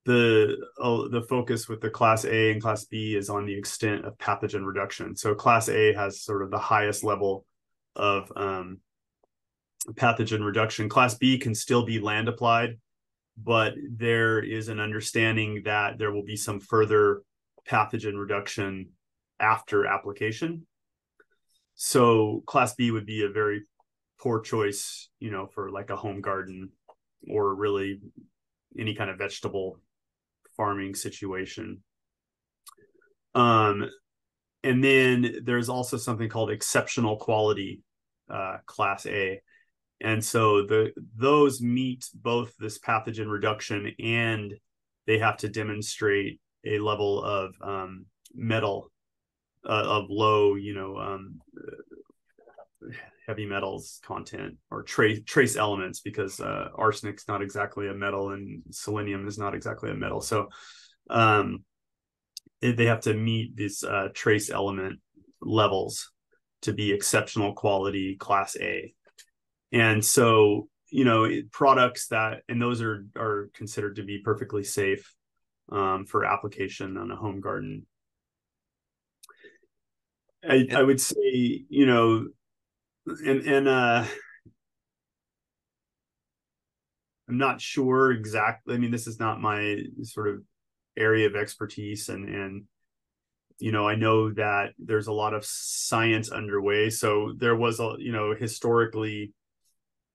S8: the uh, the focus with the class A and class B is on the extent of pathogen reduction. So class A has sort of the highest level of um, pathogen reduction. Class B can still be land applied, but there is an understanding that there will be some further pathogen reduction after application. So class B would be a very poor choice, you know, for like a home garden or really any kind of vegetable farming situation. Um, and then there's also something called exceptional quality uh, class A. And so the those meet both this pathogen reduction and they have to demonstrate a level of um, metal uh, of low, you know, um, heavy metals content or trace trace elements because uh, arsenic's not exactly a metal and selenium is not exactly a metal. So um, they have to meet these uh, trace element levels to be exceptional quality class A. And so, you know, products that and those are are considered to be perfectly safe um, for application on a home garden I, I would say, you know, and and uh I'm not sure exactly. I mean, this is not my sort of area of expertise and and you know, I know that there's a lot of science underway. So there was a, you know, historically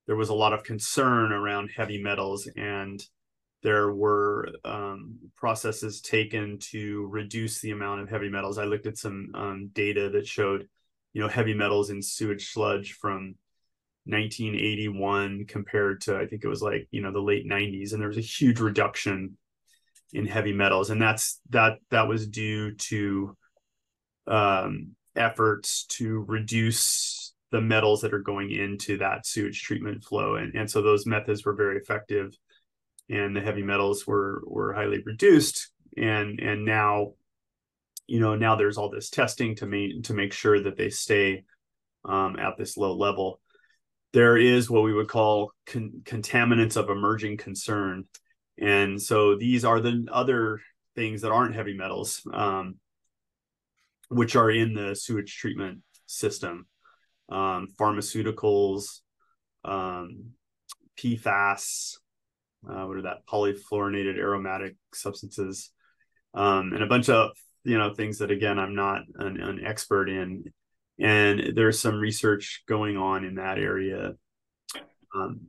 S8: there was a lot of concern around heavy metals and there were um, processes taken to reduce the amount of heavy metals. I looked at some um, data that showed, you know, heavy metals in sewage sludge from 1981 compared to I think it was like you know the late 90s, and there was a huge reduction in heavy metals, and that's that that was due to um, efforts to reduce the metals that are going into that sewage treatment flow, and and so those methods were very effective and the heavy metals were were highly reduced. And and now you know now there's all this testing to make to make sure that they stay um, at this low level. There is what we would call con- contaminants of emerging concern. And so these are the other things that aren't heavy metals um, which are in the sewage treatment system. Um, pharmaceuticals um, pfas uh, what are that? Polyfluorinated aromatic substances um, and a bunch of you know things that again i'm not an, an expert in and there's some research going on in that area um,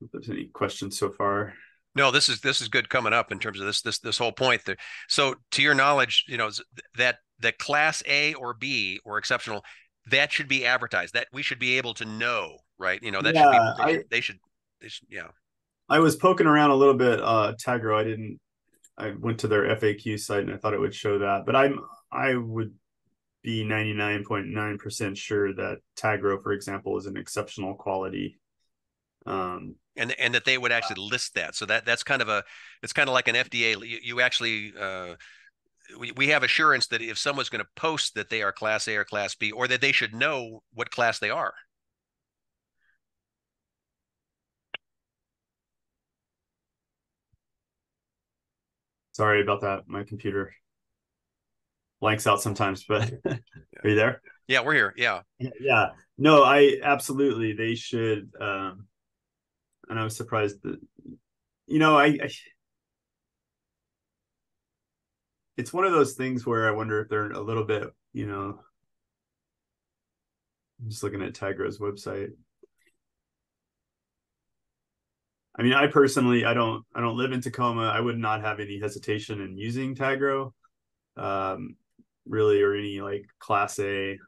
S8: if there's any questions so far
S1: no this is this is good coming up in terms of this this this whole point there so to your knowledge you know that that class a or b or exceptional that should be advertised that we should be able to know right you know that
S8: yeah,
S1: should be they,
S8: I,
S1: should, they should yeah.
S8: I was poking around a little bit. Uh, Tagro, I didn't. I went to their FAQ site and I thought it would show that, but I'm I would be 99.9% sure that Tagro, for example, is an exceptional quality. Um,
S1: and and that they would actually list that. So that that's kind of a it's kind of like an FDA. You, you actually uh, we, we have assurance that if someone's going to post that they are class A or class B, or that they should know what class they are.
S8: Sorry about that. My computer blanks out sometimes, but are you there?
S1: Yeah, we're here. Yeah.
S8: Yeah. No, I absolutely they should um and I was surprised that you know, I, I it's one of those things where I wonder if they're a little bit, you know, I'm just looking at Tagro's website. I mean, I personally, I don't, I don't live in Tacoma. I would not have any hesitation in using Tagro, um, really, or any like Class A.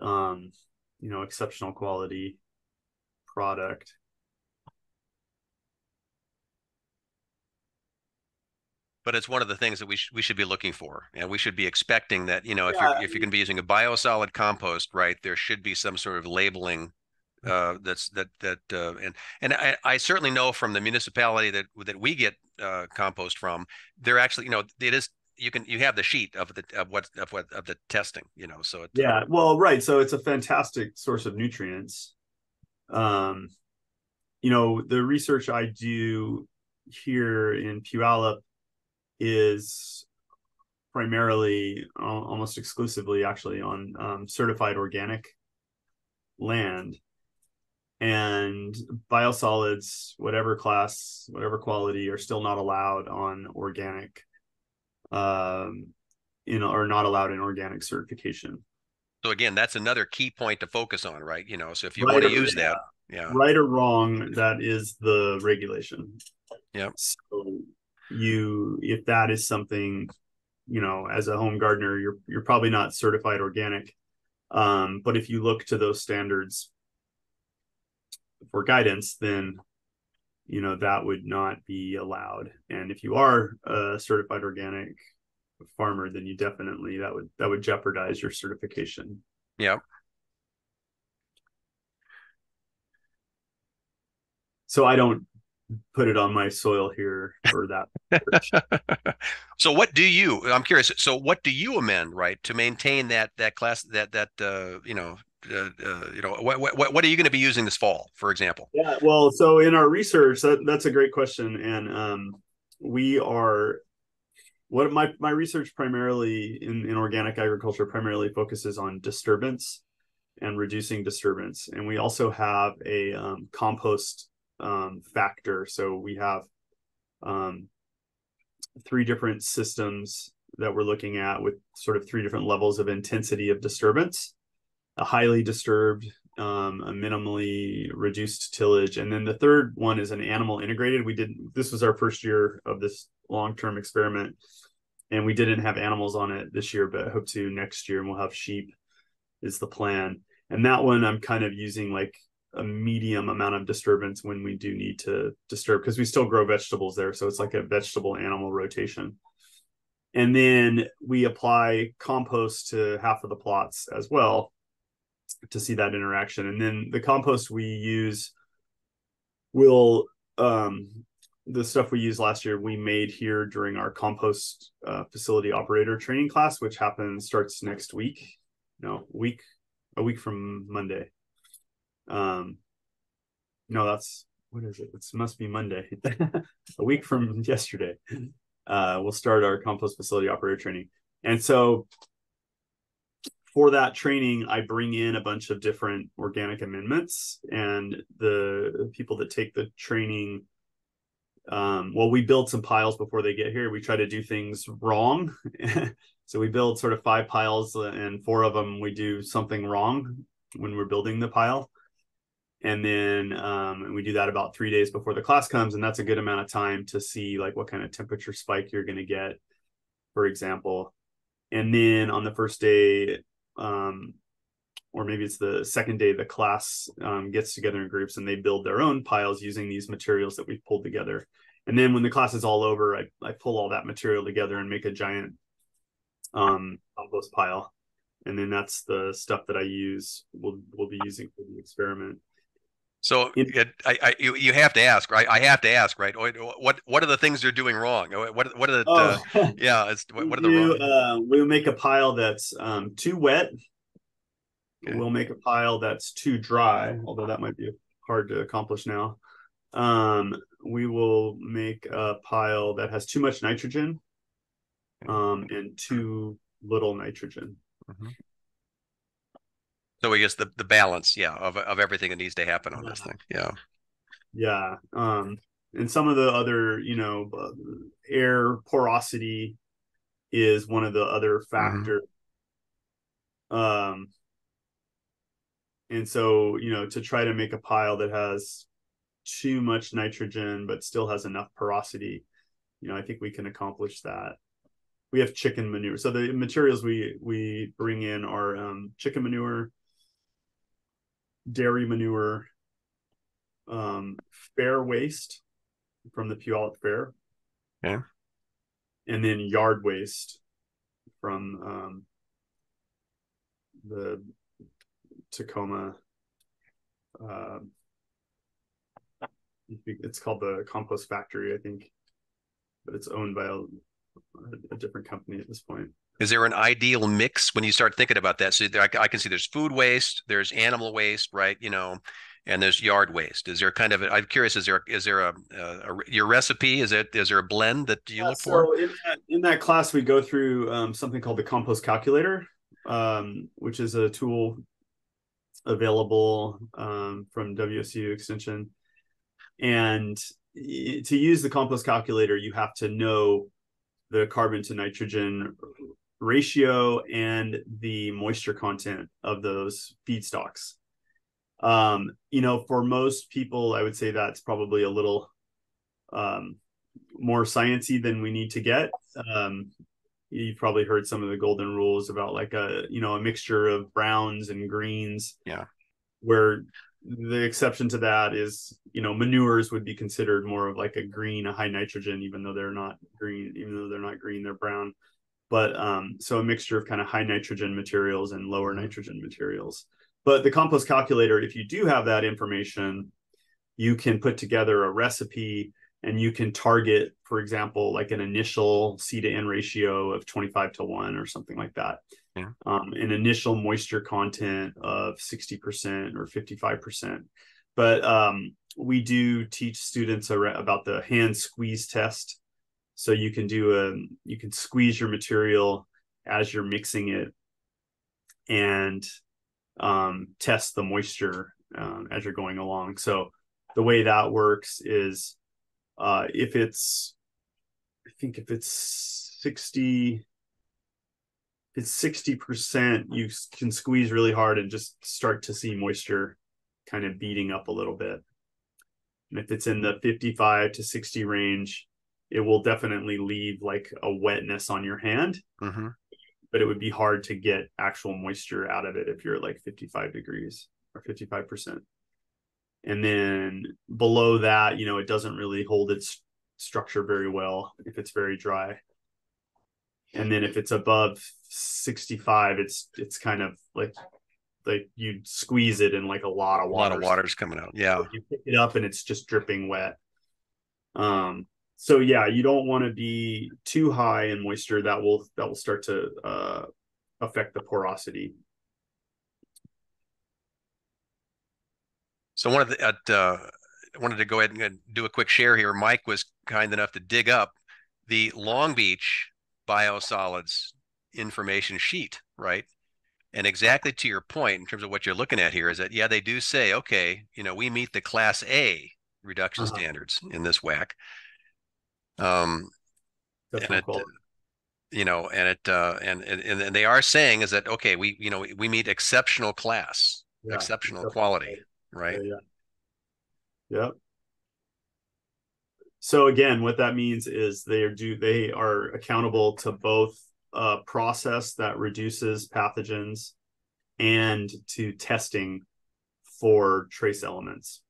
S8: Um, you know, exceptional quality product.
S1: but it's one of the things that we sh- we should be looking for, and we should be expecting that you know if
S8: Yeah.
S1: you're if you're going to be using a biosolid compost, right, there should be some sort of labeling uh, that's that that uh, and and I, I certainly know from the municipality that that we get uh, compost from, they're actually you know it is you can you have the sheet of the of what of what of the testing, you know, so it,
S8: Yeah, well, right. So it's a fantastic source of nutrients. Um, you know, the research I do here in Puyallup is primarily almost exclusively actually on um, certified organic land and biosolids whatever class whatever quality are still not allowed on organic um you know are not allowed in organic certification.
S1: So again, that's another key point to focus on, right? You know, so if you
S8: Right
S1: want to use that, yeah,
S8: right or wrong that is the regulation.
S1: Yeah.
S8: so you if that is something you know as a home gardener you're you're probably not certified organic. Um but if you look to those standards for guidance then you know that would not be allowed and if you are a certified organic farmer then you definitely that would that would jeopardize your certification
S1: Yep.
S8: so I don't put it on my soil here for that.
S1: so what do you i'm curious so what do you amend right to maintain that that class that that uh you know uh, uh, you know what, what what are you going to be using this fall for example
S8: yeah, well, so in our research, that that's a great question, and um, we are what my my research primarily in in organic agriculture primarily focuses on disturbance and reducing disturbance, and we also have a um, compost um, factor. So we have um, three different systems that we're looking at with sort of three different levels of intensity of disturbance a highly disturbed um, a minimally reduced tillage. And then the third one is an animal integrated. We did this was our first year of this long-term experiment and we didn't have animals on it this year but hope to next year and we'll have sheep is the plan. And that one i'm kind of using like a medium amount of disturbance when we do need to disturb because we still grow vegetables there so it's like a vegetable animal rotation. And then we apply compost to half of the plots as well to see that interaction. And then the compost we use will um the stuff we used last year we made here during our compost uh, facility operator training class which happens starts next week. No week a week from monday. Um no that's what is it? It must be monday. A week from yesterday. Uh we'll start our compost facility operator training. And so for that training i bring in a bunch of different organic amendments and the people that take the training um, well we build some piles before they get here. We try to do things wrong. So we build sort of five piles and four of them we do something wrong when we're building the pile. And then um, and we do that about three days before the class comes and that's a good amount of time to see like what kind of temperature spike you're going to get for example. And then on the first day um, or maybe it's the second day the class um, gets together in groups and they build their own piles using these materials that we've pulled together. And then when the class is all over i, I pull all that material together and make a giant um, compost pile. And then that's the stuff that i use we'll, we'll be using for the experiment
S1: so
S8: It-
S1: I, I you, you have to ask right? I have to ask right? What what are the things they're doing wrong? What what are the uh,
S8: oh,
S1: yeah it's what, what are the wrong?
S8: uh, we'll make a pile that's um, too wet.
S1: Okay.
S8: we'll make a pile that's too dry although that might be hard to accomplish now. Um, we will make a pile that has too much nitrogen um, and too little nitrogen.
S1: Mhm. So i guess the the balance yeah of, of everything that needs to happen on this thing yeah.
S8: Yeah um, and some of the other you know uh, air porosity is one of the other factors um and so you know to try to make a pile that has too much nitrogen but still has enough porosity you know i think we can accomplish that. We have chicken manure. So the materials we we bring in are um, chicken manure dairy manure, um, fair waste from the Puyallup Fair.
S1: Yeah.
S8: And then yard waste from um, the Tacoma. Uh, it's called the Compost Factory, I think, but it's owned by a, a different company at this point.
S1: Is there an ideal mix when you start thinking about that? So there, I, I can see there's food waste, there's animal waste, right? You know, and there's yard waste. Is there kind of? A, I'm curious. Is there is there a, a, a, your recipe? Is it is there a blend that you
S8: Yeah,
S1: look for?
S8: So in that, in that class, we go through um, something called the compost calculator, um, which is a tool available um, from WSU Extension. And to use the compost calculator, you have to know the carbon to nitrogen ratio and the moisture content of those feedstocks. Um, you know, for most people, I would say that's probably a little um, more sciency than we need to get. Um, you've probably heard some of the golden rules about like a you know a mixture of browns and greens.
S1: Yeah.
S8: Where the exception to that is you know manures would be considered more of like a green, a high nitrogen, even though they're not green, even though they're not green, they're brown. But um, so a mixture of kind of high nitrogen materials and lower nitrogen materials. But the compost calculator, if you do have that information, you can put together a recipe and you can target, for example, like an initial C to N ratio of 25 to 1 or something like that.
S1: Yeah.
S8: Um, an initial moisture content of 60% or 55%. But um, we do teach students about the hand squeeze test. So you can do a, you can squeeze your material as you're mixing it and um, test the moisture um, as you're going along. So the way that works is uh, if it's, I think if it's 60, if it's 60%, you can squeeze really hard and just start to see moisture kind of beating up a little bit. And if it's in the 55 to 60 range, it will definitely leave like a wetness on your hand
S1: hmm
S8: but it would be hard to get actual moisture out of it if you're like 55 degrees or 55%. And then below that, you know, it doesn't really hold its structure very well if it's very dry. And then if it's above 65, it's it's kind of like like you squeeze it and like a lot of water.
S1: A lot of water's coming out. Yeah.
S8: You pick it up and it's just dripping wet. Um so yeah, you don't want to be too high in moisture that will that will start to uh affect the porosity.
S1: So one of the, at, uh, I wanted to go ahead and do a quick share here. Mike was kind enough to dig up the Long Beach biosolids information sheet, right? And exactly to your point in terms of what you're looking at here is that, yeah, they do say, okay, you know, we meet the class A reduction
S8: Uh-huh.
S1: standards in this WAC. Um,
S8: That's
S1: And
S8: not
S1: it, you know, and it, uh, and, and, and they are saying is that, okay, we, you know, we meet exceptional class,
S8: Yeah,
S1: exceptional
S8: exceptional
S1: quality, right?
S8: Yeah, yeah. Yep. So again, what that means is they are do they are accountable to both a process that reduces pathogens and to testing for trace elements.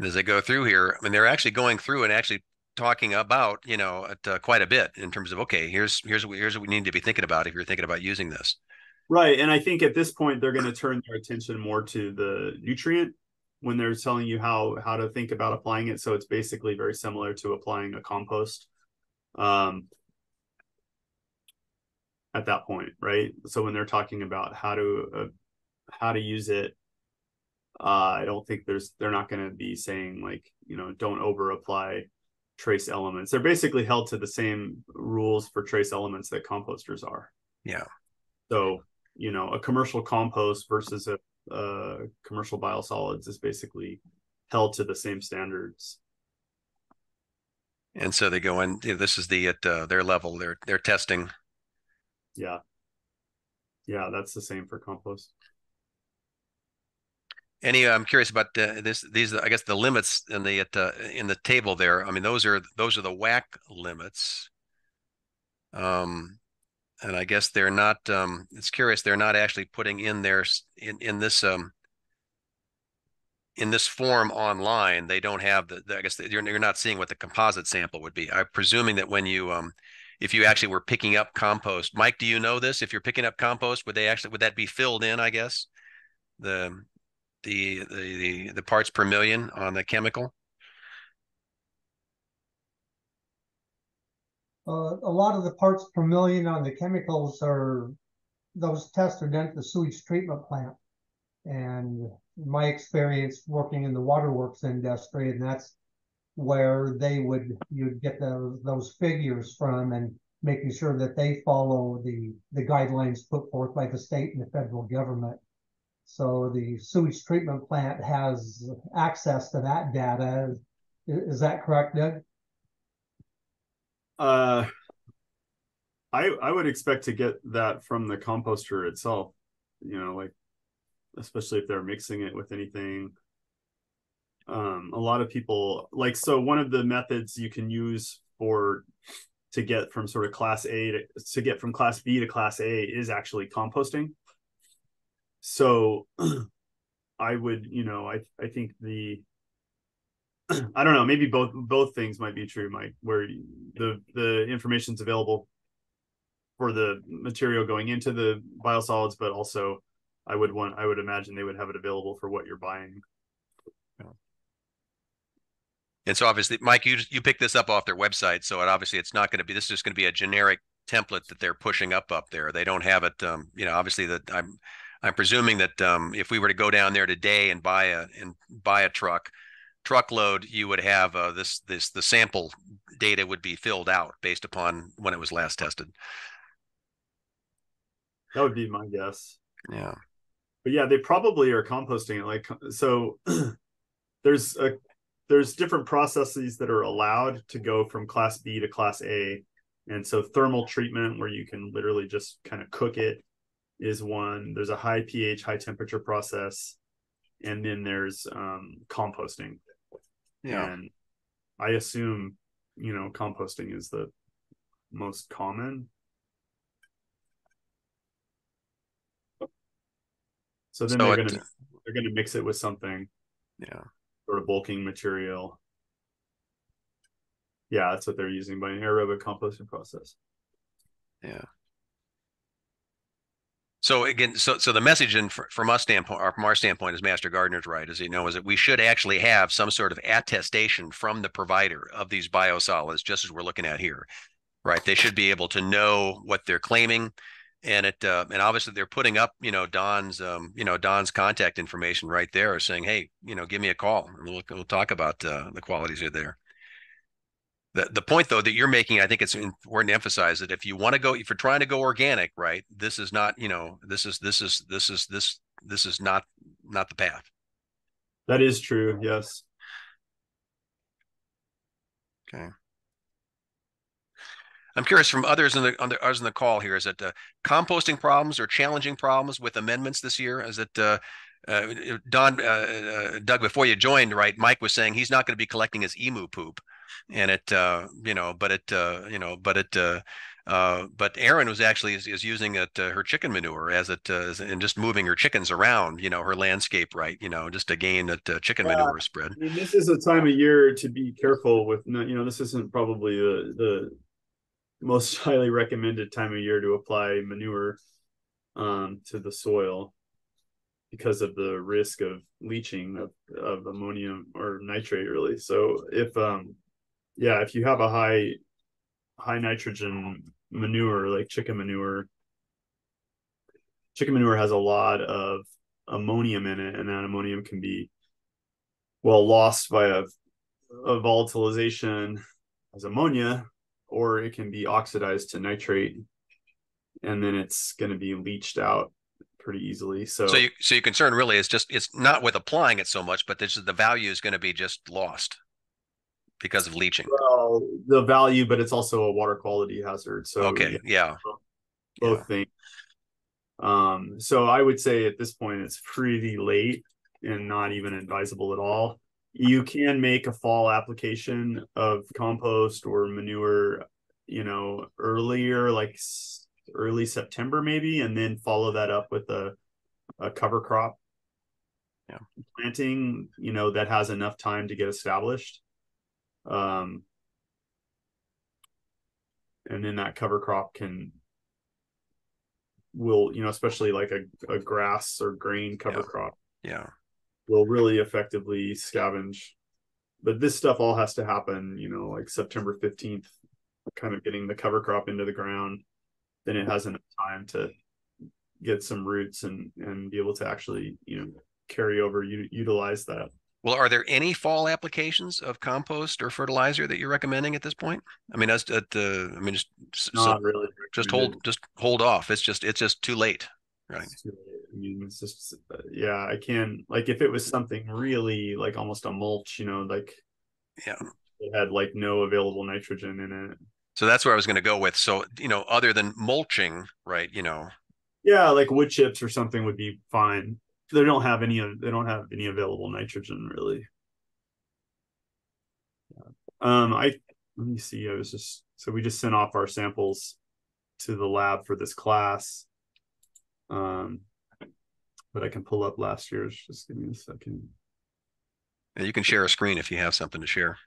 S1: as they go through here, I mean, they're actually going through and actually talking about, you know, at, uh, quite a bit in terms of, okay, here's here's what here's what we need to be thinking about if you're thinking about using this.
S8: Right. And I think at this point they're going to turn their attention more to the nutrient when they're telling you how how to think about applying it. So it's basically very similar to applying a compost. Um at that point, right? So when they're talking about how to uh, how to use it, uh, I don't think there's they're not going to be saying like you know don't over apply trace elements. They're basically held to the same rules for trace elements that composters are.
S1: Yeah.
S8: So you know a commercial compost versus a, a commercial biosolids is basically held to the same standards.
S1: And so they go in, you know, this is the at uh, their level, they're they're testing.
S8: Yeah. Yeah, that's the same for compost.
S1: Any, I'm curious about uh, this. These, I guess, the limits in the at, uh, in the table there. I mean, those are those are the WAC limits. Um, and I guess they're not. Um, it's curious. They're not actually putting in their in in this um in this form online. They don't have the. the I guess you're you're not seeing what the composite sample would be. I'm presuming that when you um if you actually were picking up compost, Mike, do you know this? If you're picking up compost, would they actually would that be filled in? I guess the the the the, the parts per million on the chemical.
S3: Uh, a lot of the parts per million on the chemicals are, those tests are done at the sewage treatment plant. And my experience working in the waterworks industry, and that's where they would, you'd get those, those figures from and making sure that they follow the, the guidelines put forth by the state and the federal government. So the sewage treatment plant has access to that data. I- Is that correct, Doug?
S8: Uh, I I would expect to get that from the composter itself. You know, like especially if they're mixing it with anything. Um, a lot of people like so one of the methods you can use for to get from sort of class A to, to get from class B to class A is actually composting. So I would, you know, I I think the I don't know, maybe both both things might be true, Mike, where the the information's available for the material going into the biosolids, but also I would want I would imagine they would have it available for what you're buying.
S1: And so obviously, Mike, you you picked this up off their website, so it obviously it's not going to be. This is just going to be a generic template that they're pushing up up there. They don't have it. Um, you know, obviously that I'm I'm presuming that um, if we were to go down there today and buy a and buy a truck truckload, you would have uh, this this the sample data would be filled out based upon when it was last tested.
S8: That would be my guess.
S1: Yeah.
S8: But yeah, they probably are composting it like so there's a there's different processes that are allowed to go from class B to class A. And so thermal treatment where you can literally just kind of cook it is one. There's a high pH, high temperature process. And then there's um, composting.
S1: Yeah.
S8: And I assume, you know, composting is the most common. So then
S1: So
S8: they're
S1: it-
S8: gonna they're gonna mix it with something
S1: Yeah.
S8: sort of bulking material. Yeah, that's what they're using by an aerobic composting process.
S1: Yeah. So again, so so the message in fr- from us standpoint, or from our standpoint, as Master Gardener's right, as you know, is that we should actually have some sort of attestation from the provider of these biosolids, just as we're looking at here, right? They should be able to know what they're claiming, and it uh, and obviously they're putting up, you know, Don's, um, you know, Don's contact information right there, saying, hey, you know, give me a call, and we'll we'll talk about uh, the qualities are there. The, the point though that you're making, I think it's important to emphasize that if you want to go, if you're trying to go organic, right, this is not, you know, this is this is this is this this is not not the path.
S8: That is true. Yes.
S1: Okay. I'm curious from others in the on the others in the call here, is it uh, composting problems or challenging problems with amendments this year? Is it uh, uh, Don, uh, uh, Doug, before you joined, right? Mike was saying he's not going to be collecting his emu poop, and it, uh, you know, but it, uh, you know, but it, uh, uh, but Erin was actually is, is using it uh, her chicken manure as it uh, and just moving her chickens around, you know, her landscape, right? You know, just to gain that uh, chicken
S8: Yeah.
S1: manure spread.
S8: I mean, this is a time of year to be careful with. You know, this isn't probably the the most highly recommended time of year to apply manure um, to the soil because of the risk of leaching of, of ammonium or nitrate really. So if um yeah if you have a high high nitrogen manure like chicken manure chicken manure has a lot of ammonium in it and that ammonium can be well lost by a, a volatilization as ammonia or it can be oxidized to nitrate and then it's going to be leached out pretty easily. So,
S1: So you, so your concern really is just it's not with applying it so much, but this is the value is going to be just lost because of leaching.
S8: well the value but it's also a water quality hazard so
S1: Okay,
S8: yeah,
S1: yeah,
S8: both
S1: yeah.
S8: things. Um so i would say at this point it's pretty late and not even advisable at all you can make a fall application of compost or manure you know earlier like early September maybe, and then follow that up with a a cover crop.
S1: Yeah.
S8: Planting, you know, that has enough time to get established. Um, and then that cover crop can will you know especially like a, a grass or grain cover
S1: Yeah.
S8: crop
S1: Yeah.
S8: Will really effectively scavenge but this stuff all has to happen you know like september 15th kind of getting the cover crop into the ground then it has enough time to get some roots and and be able to actually you know carry over u- utilize that
S1: Well, are there any fall applications of compost or fertilizer that you're recommending at this point? I mean, as at the, uh, I mean, just so
S8: really
S1: just hold just hold off. It's just it's just too late. Right.
S8: It's too late. I mean, it's just uh, yeah. I can't. like if it was something really like almost a mulch, you know, like
S1: Yeah.
S8: it had like no available nitrogen in it.
S1: So that's where I was going to go with. So you know, other than mulching, right? You know,
S8: Yeah, like wood chips or something would be fine. They don't have any. They don't have any available nitrogen really. Um, I let me see. I was just so we just sent off our samples to the lab for this class. Um, but I can pull up last year's. Just give me a second.
S1: and you can share a screen if you have something to share.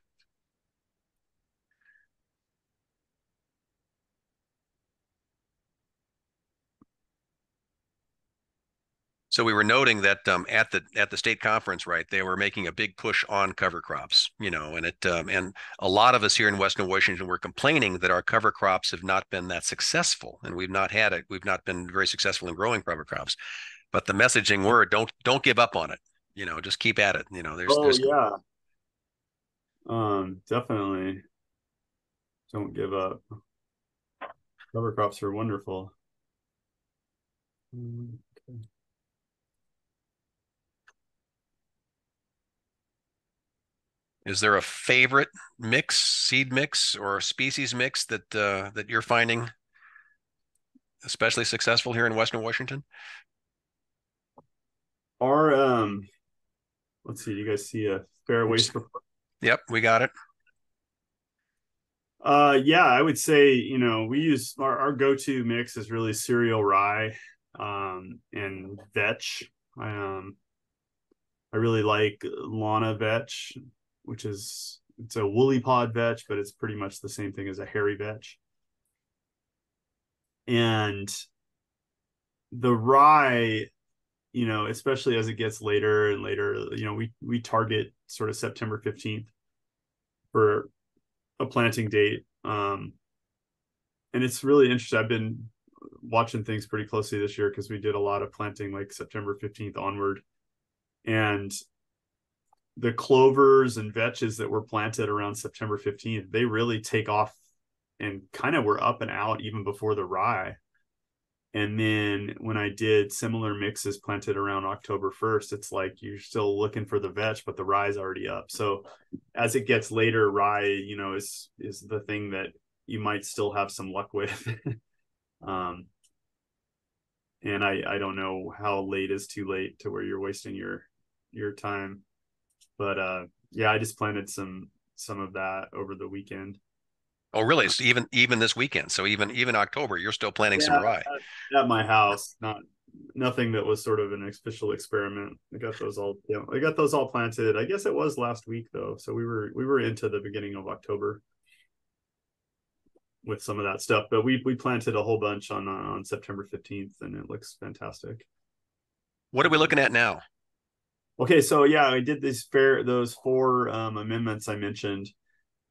S1: So we were noting that um, at the at the state conference, right, they were making a big push on cover crops, you know, and it um, and a lot of us here in Western Washington were complaining that our cover crops have not been that successful, and we've not had it. We've not been very successful in growing cover crops. But the messaging word don't don't give up on it. You know, just keep at it. You know, there's,
S8: oh
S1: there's
S8: yeah. Um, definitely. Don't give up. Cover crops are wonderful. Okay.
S1: Is there a favorite mix, seed mix, or species mix that uh, that you're finding especially successful here in Western Washington?
S8: Our um, let's see. You guys see a fair waste?
S1: Yep, we got it.
S8: Uh, yeah, I would say you know we use our, our go-to mix is really cereal rye, um, and vetch. Um, I really like Lana vetch, which is it's a woolly pod vetch, but it's pretty much the same thing as a hairy vetch. And the rye, you know, especially as it gets later and later, you know, we we target sort of September 15th for a planting date. Um, and it's really interesting. I've been watching things pretty closely this year because we did a lot of planting like September 15th onward. And the clovers and vetches that were planted around September 15th, they really take off and kind of were up and out even before the rye. And then when I did similar mixes planted around October 1st, it's like you're still looking for the vetch, but the rye's already up. So as it gets later, rye, you know, is is the thing that you might still have some luck with. um and I I don't know how late is too late to where you're wasting your your time. But uh yeah, I just planted some some of that over the weekend.
S1: Oh, really? So even even this weekend. So even even October, you're still planting some rye.
S8: At, at my house, not nothing that was sort of an official experiment. I got those all you know, I got those all planted. I guess it was last week though. So we were we were into the beginning of October with some of that stuff. But we we planted a whole bunch on uh, on September 15th and it looks fantastic.
S1: What are we looking at now?
S8: Okay, so yeah, I did these fair those four um, amendments I mentioned,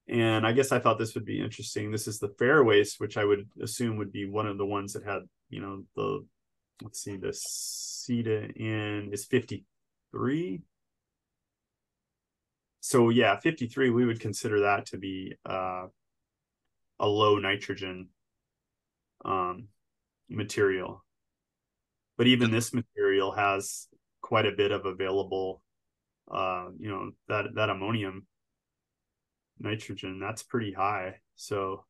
S8: and I guess I thought this would be interesting. This is the fair waste, which I would assume would be one of the ones that had you know the let's see the C to N is fifty three. So yeah, fifty three we would consider that to be uh, a low nitrogen um, material, but even this material has quite a bit of available uh you know that that ammonium nitrogen that's pretty high so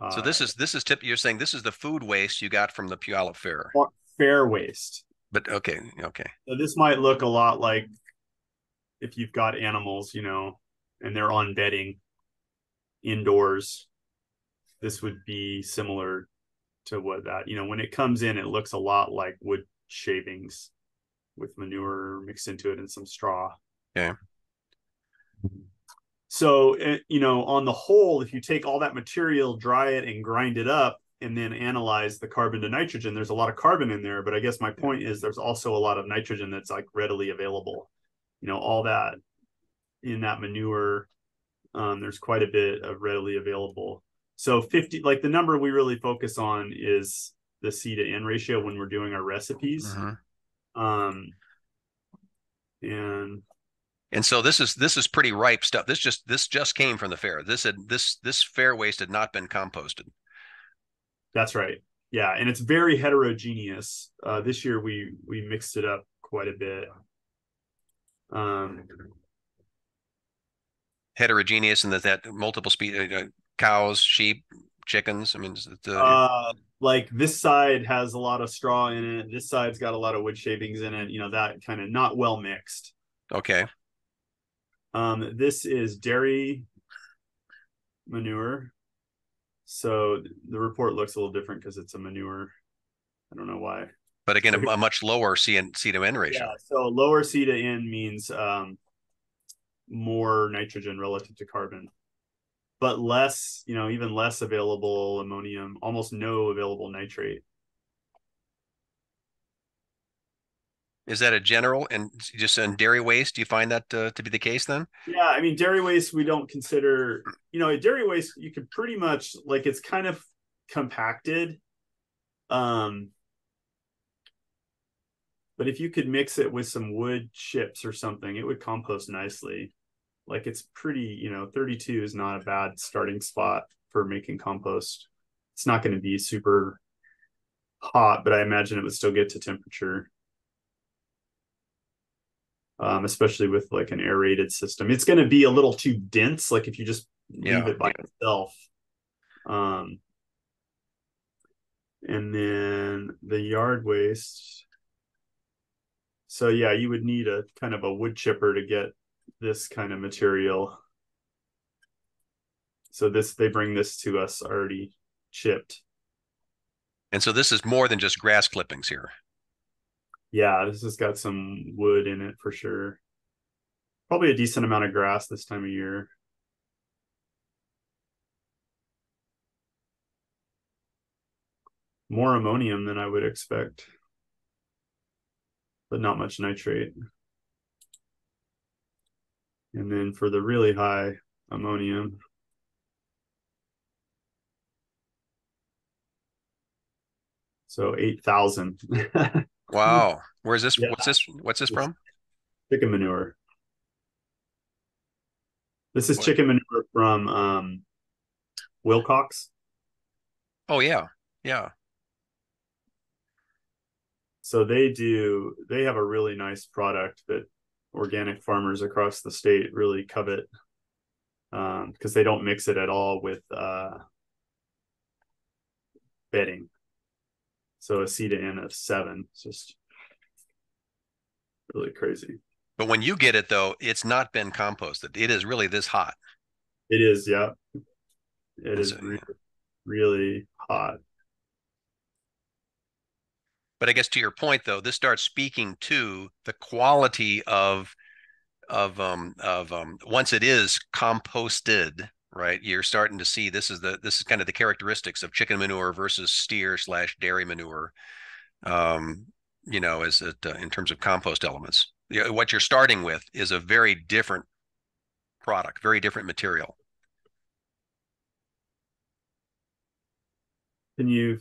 S8: uh,
S1: So this is this is tip. You're saying this is the food waste you got from the Puyallup Fair.
S8: fair waste
S1: But okay, okay.
S8: so this might look a lot like if you've got animals you know and they're on bedding indoors this would be similar to what that you know when it comes in, it looks a lot like wood shavings with manure mixed into it and some straw.
S1: Okay.
S8: So you know, on the whole, if you take all that material, dry it, and grind it up, and then analyze the carbon to nitrogen, there's a lot of carbon in there. But I guess my point is there's also a lot of nitrogen that's like readily available. You know, all that in that manure, um, there's quite a bit of readily available. So 50, like the number we really focus on is the C to N ratio when we're doing our recipes.
S1: Mhm.
S8: Um, and
S1: And so this is this is pretty ripe stuff. This just this just came from the fair. This had this this fair waste had not been composted.
S8: That's right. Yeah, and it's very heterogeneous. Uh, this year we we mixed it up quite a bit. Um,
S1: Heterogeneous and that that multiple speed uh, cows, sheep, chickens. I mean, it, uh,
S8: uh, like this side has a lot of straw in it. This side's got a lot of wood shavings in it. You know that kind of not well mixed.
S1: okay.
S8: Um, this is dairy manure. So the report looks a little different because it's a manure. I don't know why.
S1: But again, a, a much lower C and C to N ratio.
S8: Yeah, so lower C to N means um, more nitrogen relative to carbon, but less, you know, even less available ammonium, almost no available nitrate.
S1: Is that a general and just in dairy waste? Do you find that uh, to be the case then?
S8: Yeah, I mean, dairy waste we don't consider, you know, dairy waste you could pretty much like it's kind of compacted. Um, but if you could mix it with some wood chips or something, it would compost nicely. Like it's pretty, you know, 32 is not a bad starting spot for making compost. It's not going to be super hot, but I imagine it would still get to temperature. Um, especially with like an aerated system. It's going to be a little too dense, like if you just leave
S1: Yeah,
S8: it by
S1: yeah.
S8: itself. Um, and then the yard waste. So yeah, you would need a kind of a wood chipper to get this kind of material. So this they bring this to us already chipped.
S1: And so this is more than just grass clippings here.
S8: Yeah, this has got some wood in it for sure. Probably a decent amount of grass this time of year. More ammonium than I would expect, but not much nitrate. And then for the really high ammonium, so 8,000.
S1: Wow. Where's this?
S8: Yeah.
S1: What's this? What's this from?
S8: chicken manure. This is
S1: What?
S8: chicken manure from um Wilcox.
S1: Oh yeah, yeah.
S8: So they do they have a really nice product that organic farmers across the state really covet. Um, because they don't mix it at all with uh bedding. So a C to N of seven. It's just really crazy.
S1: But when you get it though, it's not been composted. It is really this hot.
S8: It is, yeah. It is
S1: It's, uh,
S8: re- really hot.
S1: But I guess to your point though, this starts speaking to the quality of of um of um once it is composted, right? You're starting to see this is the this is kind of the characteristics of chicken manure versus steer slash dairy manure. Um, you know, as it uh, in terms of compost elements. What you're starting with is a very different product, very different material.
S8: Can you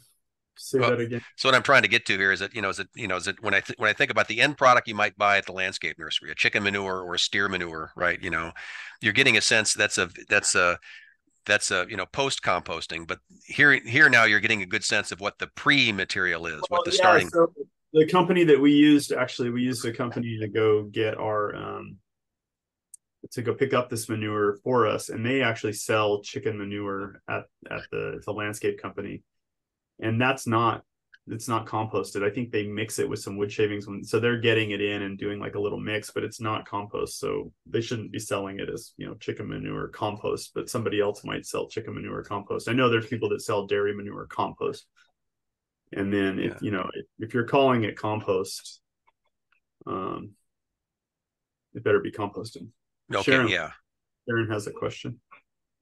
S8: say
S1: Well,
S8: that again?
S1: So what I'm trying to get to here is that you know is it you know is it when I th- when I think about the end product you might buy at the landscape nursery, a chicken manure or a steer manure, right? You know, you're getting a sense that's a that's a that's a you know post composting, but here here now you're getting a good sense of what the pre material is, what the
S8: yeah,
S1: starting.
S8: so the company that we used actually we used a company to go get our um to go pick up this manure for us and they actually sell chicken manure at at the the landscape company and that's not it's not composted i think they mix it with some wood shavings when, so they're getting it in and doing like a little mix but it's not compost so they shouldn't be selling it as you know chicken manure compost but somebody else might sell chicken manure compost i know there's people that sell dairy manure compost And then if
S1: Yeah.
S8: you know if, if you're calling it compost, um, it better be composted.
S1: Okay,
S8: Sharon,
S1: yeah.
S8: Sharon has a question.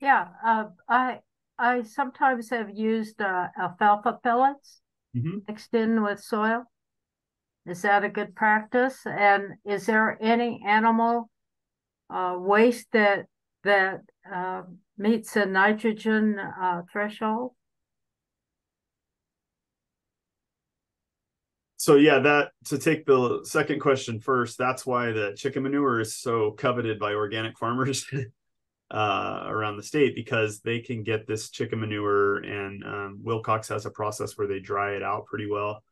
S9: Yeah, uh, I, I sometimes have used, uh, alfalfa pellets
S8: Mhm.
S9: mixed in with soil. Is that a good practice? And is there any animal, uh, waste that, that, uh, meets a nitrogen, uh, threshold?
S8: So yeah, that to take the second question first, that's why the chicken manure is so coveted by organic farmers uh, around the state because they can get this chicken manure, and um, Wilcox has a process where they dry it out pretty well,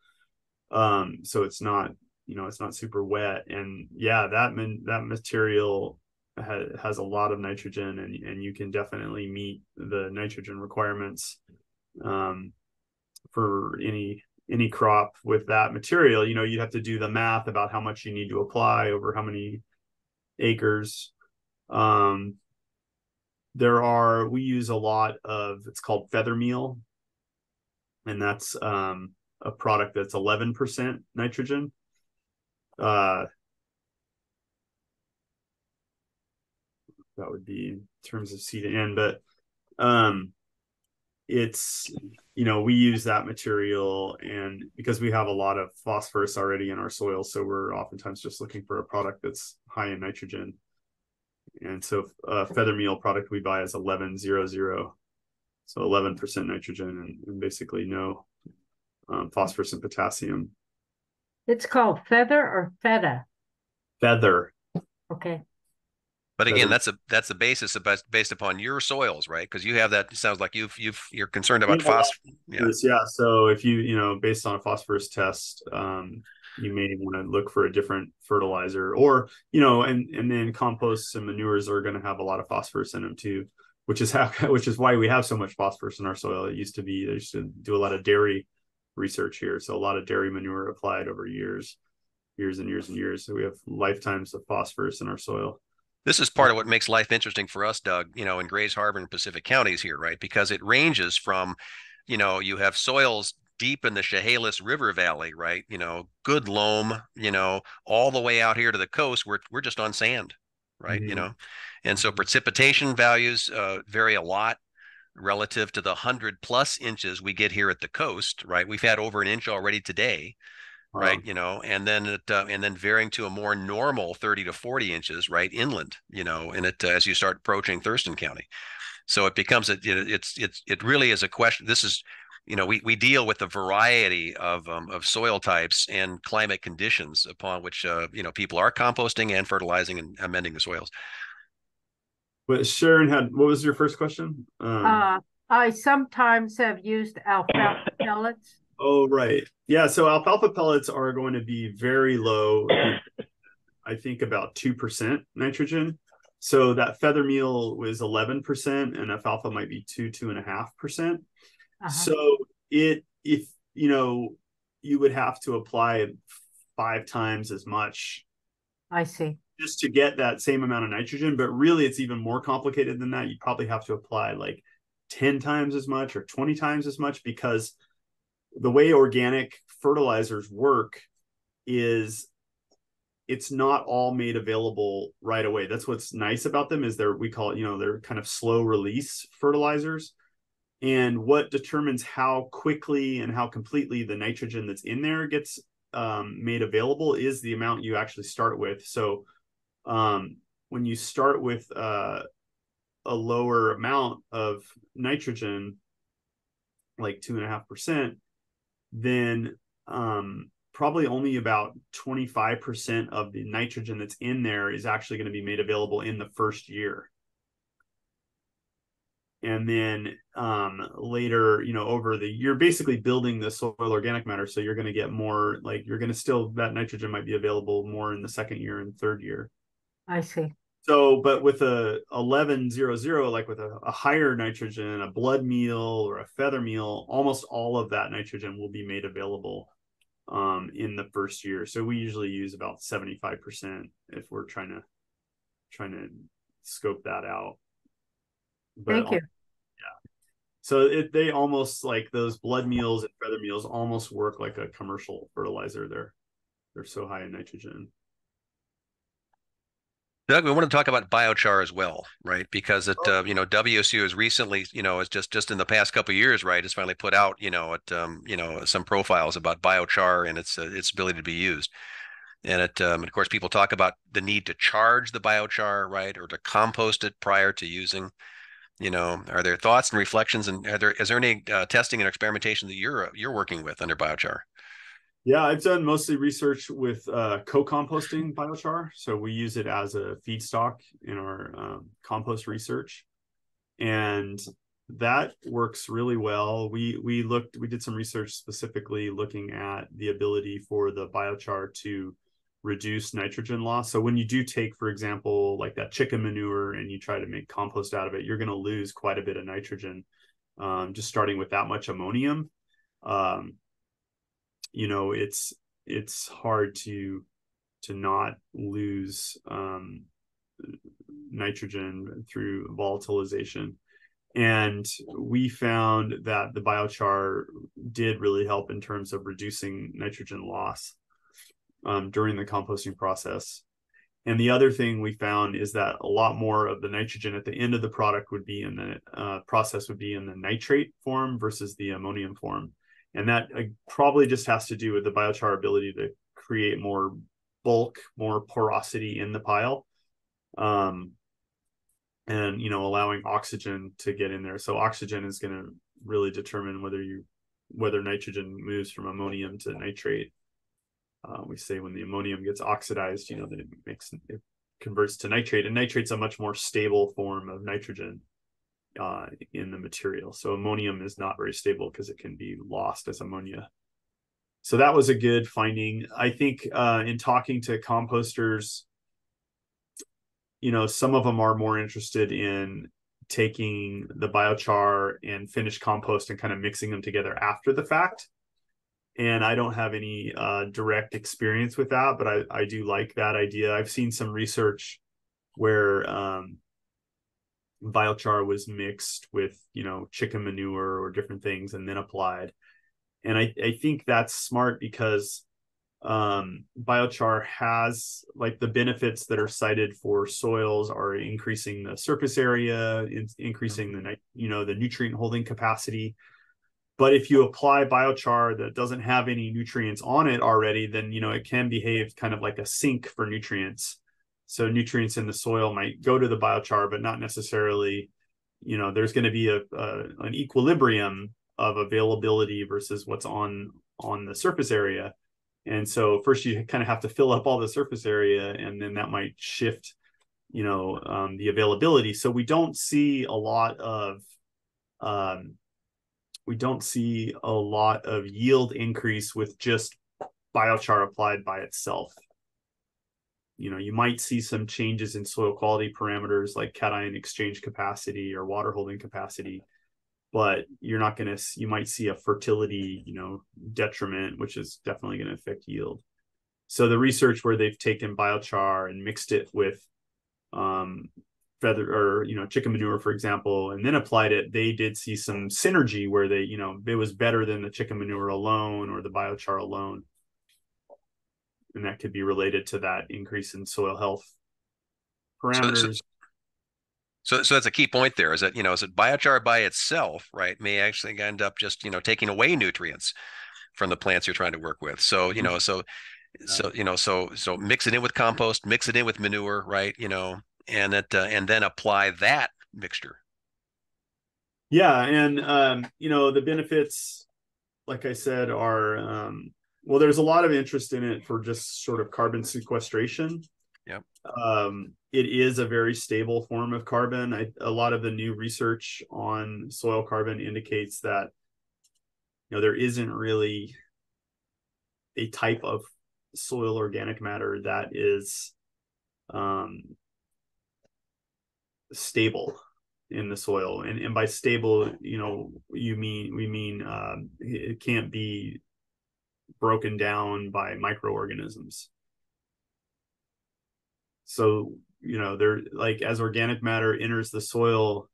S8: um, so it's not you know it's not super wet, and yeah, that man, that material ha- has a lot of nitrogen, and and you can definitely meet the nitrogen requirements um, for any any crop with that material. You know you'd have to do the math about how much you need to apply over how many acres. Um there are we use a lot of it's called feather meal and that's um a product that's 11% nitrogen. Uh that would be in terms of C to N but um it's you know we use that material and because we have a lot of phosphorus already in our soil so we're oftentimes just looking for a product that's high in nitrogen and so a feather meal product we buy is 1100 so 11% nitrogen and, and basically no um, phosphorus and potassium
S9: It's called feather or feta?
S8: feather
S9: Okay,
S1: But again, that's a that's the basis of based, based upon your soils, right? Because you have that. It sounds like you've you've you're concerned about
S8: Yeah.
S1: phos. Yeah.
S8: Yeah. So if you, you know, based on a phosphorus test, um, you may want to look for a different fertilizer or, you know, and, and then composts and manures are going to have a lot of phosphorus in them too, which is how, which is why we have so much phosphorus in our soil. It used to be, they used to do a lot of dairy research here. So a lot of dairy manure applied over years, years and years and years. So we have lifetimes of phosphorus in our soil.
S1: This is part of what makes life interesting for us, Doug, you know, in Grays Harbor and Pacific counties here, right? Because it ranges from, you know, you have soils deep in the Chehalis River Valley, right? You know, good loam, you know, all the way out here to the coast, we're we're just on sand, right? You
S8: Mhm.
S1: know, and so precipitation values uh, vary a lot relative to the hundred plus inches we get here at the coast, right? We've had over an inch already today right you know and then it uh, and then varying to a more normal 30 to 40 inches right inland you know and it uh, as you start approaching thurston county so it becomes a, it, it's it's it really is a question this is you know we, we deal with a variety of um, of soil types and climate conditions upon which uh, you know people are composting and fertilizing and amending the soils
S8: But Sharon had, what was your first question? Um,
S9: uh, I sometimes have used alfalfa pellets.
S8: Oh, right. Yeah. So alfalfa pellets are going to be very low. I think about 2% nitrogen. So that feather meal was 11% and alfalfa might be two, two and a half percent.
S9: Uh-huh.
S8: So it, if, you know, you would have to apply five times as much
S9: I see.
S8: just to get that same amount of nitrogen. But really, it's even more complicated than that. You probably have to apply like 10 times as much or 20 times as much because the way organic fertilizers work is it's not all made available right away. That's what's nice about them is they're we call it, you know, they're kind of slow release fertilizers. And what determines how quickly and how completely the nitrogen that's in there gets um, made available is the amount you actually start with. So um, when you start with uh, a lower amount of nitrogen, like two and a half percent, then um, probably only about 25% of the nitrogen that's in there is actually going to be made available in the first year. And then um, later, you know, over the you're basically building the soil organic matter. So you're going to get more, like you're going to still that nitrogen might be available more in the second year and third year.
S9: I see.
S8: So, but with a 1100, like with a, a higher nitrogen, a blood meal or a feather meal, almost all of that nitrogen will be made available um, in the first year. So we usually use about 75% if we're trying to trying to scope that out. But
S9: Thank you. Yeah.
S8: So it they almost like those blood meals and feather meals almost work like a commercial fertilizer. They're they're so high in nitrogen.
S1: Doug, we want to talk about biochar as well, right? Because it, uh, you know, WSU has recently, you know, it's just just in the past couple of years, right, has finally put out, you know, at um, you know, some profiles about biochar and its uh, its ability to be used. And it, um, and of course, people talk about the need to charge the biochar, right, or to compost it prior to using. You know, are there thoughts and reflections, and are there is there any uh, testing and experimentation that you're you're working with under biochar?
S8: Yeah, I've done mostly research with uh, co-composting biochar. So we use it as a feedstock in our um, compost research, and that works really well. We we looked we did some research specifically looking at the ability for the biochar to reduce nitrogen loss. So when you do take, for example, like that chicken manure and you try to make compost out of it, you're going to lose quite a bit of nitrogen um, just starting with that much ammonium. Um, you know it's it's hard to to not lose um, nitrogen through volatilization and we found that the biochar did really help in terms of reducing nitrogen loss um, during the composting process. And the other thing we found is that a lot more of the nitrogen at the end of the product would be in the uh, process would be in the nitrate form versus the ammonium form. And that uh, probably just has to do with the biochar ability to create more bulk more porosity in the pile um, and you know allowing oxygen to get in there. So oxygen is going to really determine whether you whether nitrogen moves from ammonium to nitrate uh, we say when the ammonium gets oxidized you know that it makes it converts to nitrate and nitrate's a much more stable form of nitrogen uh, in the material. So ammonium is not very stable because it can be lost as ammonia. So that was a good finding. I think uh, in talking to composters, you know, some of them are more interested in taking the biochar and finished compost and kind of mixing them together after the fact. And I don't have any uh, direct experience with that, but I, I do like that idea. I've seen some research where um, biochar was mixed with you know chicken manure or different things and then applied. And i i think that's smart because um biochar has like the benefits that are cited for soils are increasing the surface area in, increasing the you know the nutrient holding capacity but if you apply biochar that doesn't have any nutrients on it already then you know it can behave kind of like a sink for nutrients so nutrients in the soil might go to the biochar, but not necessarily, you know, there's going to be a, a, an equilibrium of availability versus what's on on the surface area. And so first you kind of have to fill up all the surface area, and then that might shift, you know, um, the availability. So we don't see a lot of um, we don't see a lot of yield increase with just biochar applied by itself. You know you might see some changes in soil quality parameters like cation exchange capacity or water holding capacity but you're not going to you might see a fertility you know detriment which is definitely going to affect yield. So the research where they've taken biochar and mixed it with um, feather or you know chicken manure for example and then applied it they did see some synergy where they you know it was better than the chicken manure alone or the biochar alone and that could be related to that increase in soil health parameters.
S1: So, so, so, so that's a key point there is that, you know, is that biochar by itself, right, may actually end up just, you know, taking away nutrients from the plants you're trying to work with. So, you know, mm-hmm. so, so, you know, so, so mix it in with compost, mix it in with manure, right, you know, and that, uh, and then apply that mixture.
S8: Yeah. And, um, you know, the benefits, like I said, are, um, well, there's a lot of interest in it for just sort of carbon sequestration.
S1: Yep.
S8: Um, it is a very stable form of carbon. I, a lot of the new research on soil carbon indicates that you know there isn't really a type of soil organic matter that is um, stable in the soil and, and by stable you know you mean we mean um, it can't be broken down by microorganisms. So, you know, they're like as organic matter enters the soil,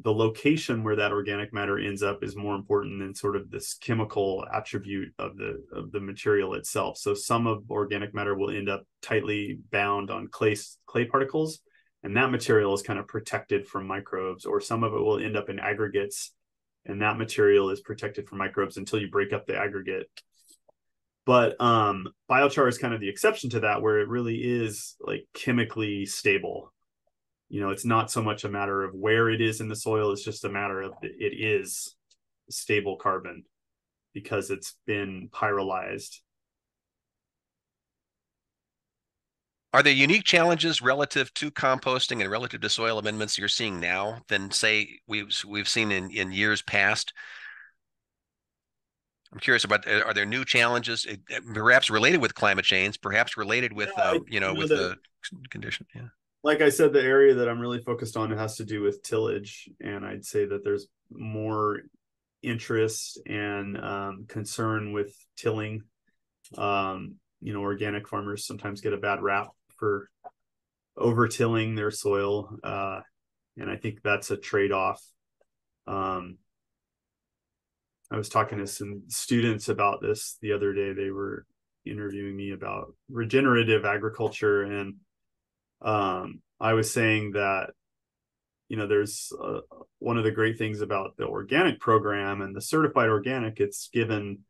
S8: the location where that organic matter ends up is more important than sort of this chemical attribute of the of the material itself. So some of organic matter will end up tightly bound on clay clay particles, and that material is kind of protected from microbes, or some of it will end up in aggregates, and that material is protected from microbes until you break up the aggregate. But um, biochar is kind of the exception to that, where it really is like chemically stable you know it's not so much a matter of where it is in the soil it's just a matter of it is stable carbon because it's been pyrolyzed
S1: are there unique challenges relative to composting and relative to soil amendments you're seeing now than say we've we've seen in in years past I'm curious about are there new challenges perhaps related with climate change perhaps related with yeah, uh, you know, know with the condition yeah
S8: like I said, the area that I'm really focused on has to do with tillage, and I'd say that there's more interest and um, concern with tilling. Um, you know, organic farmers sometimes get a bad rap for over tilling their soil, uh, and I think that's a trade off. Um, I was talking to some students about this the other day. They were interviewing me about regenerative agriculture and um, I was saying that you know there's uh, one of the great things about the organic program and the certified organic it's given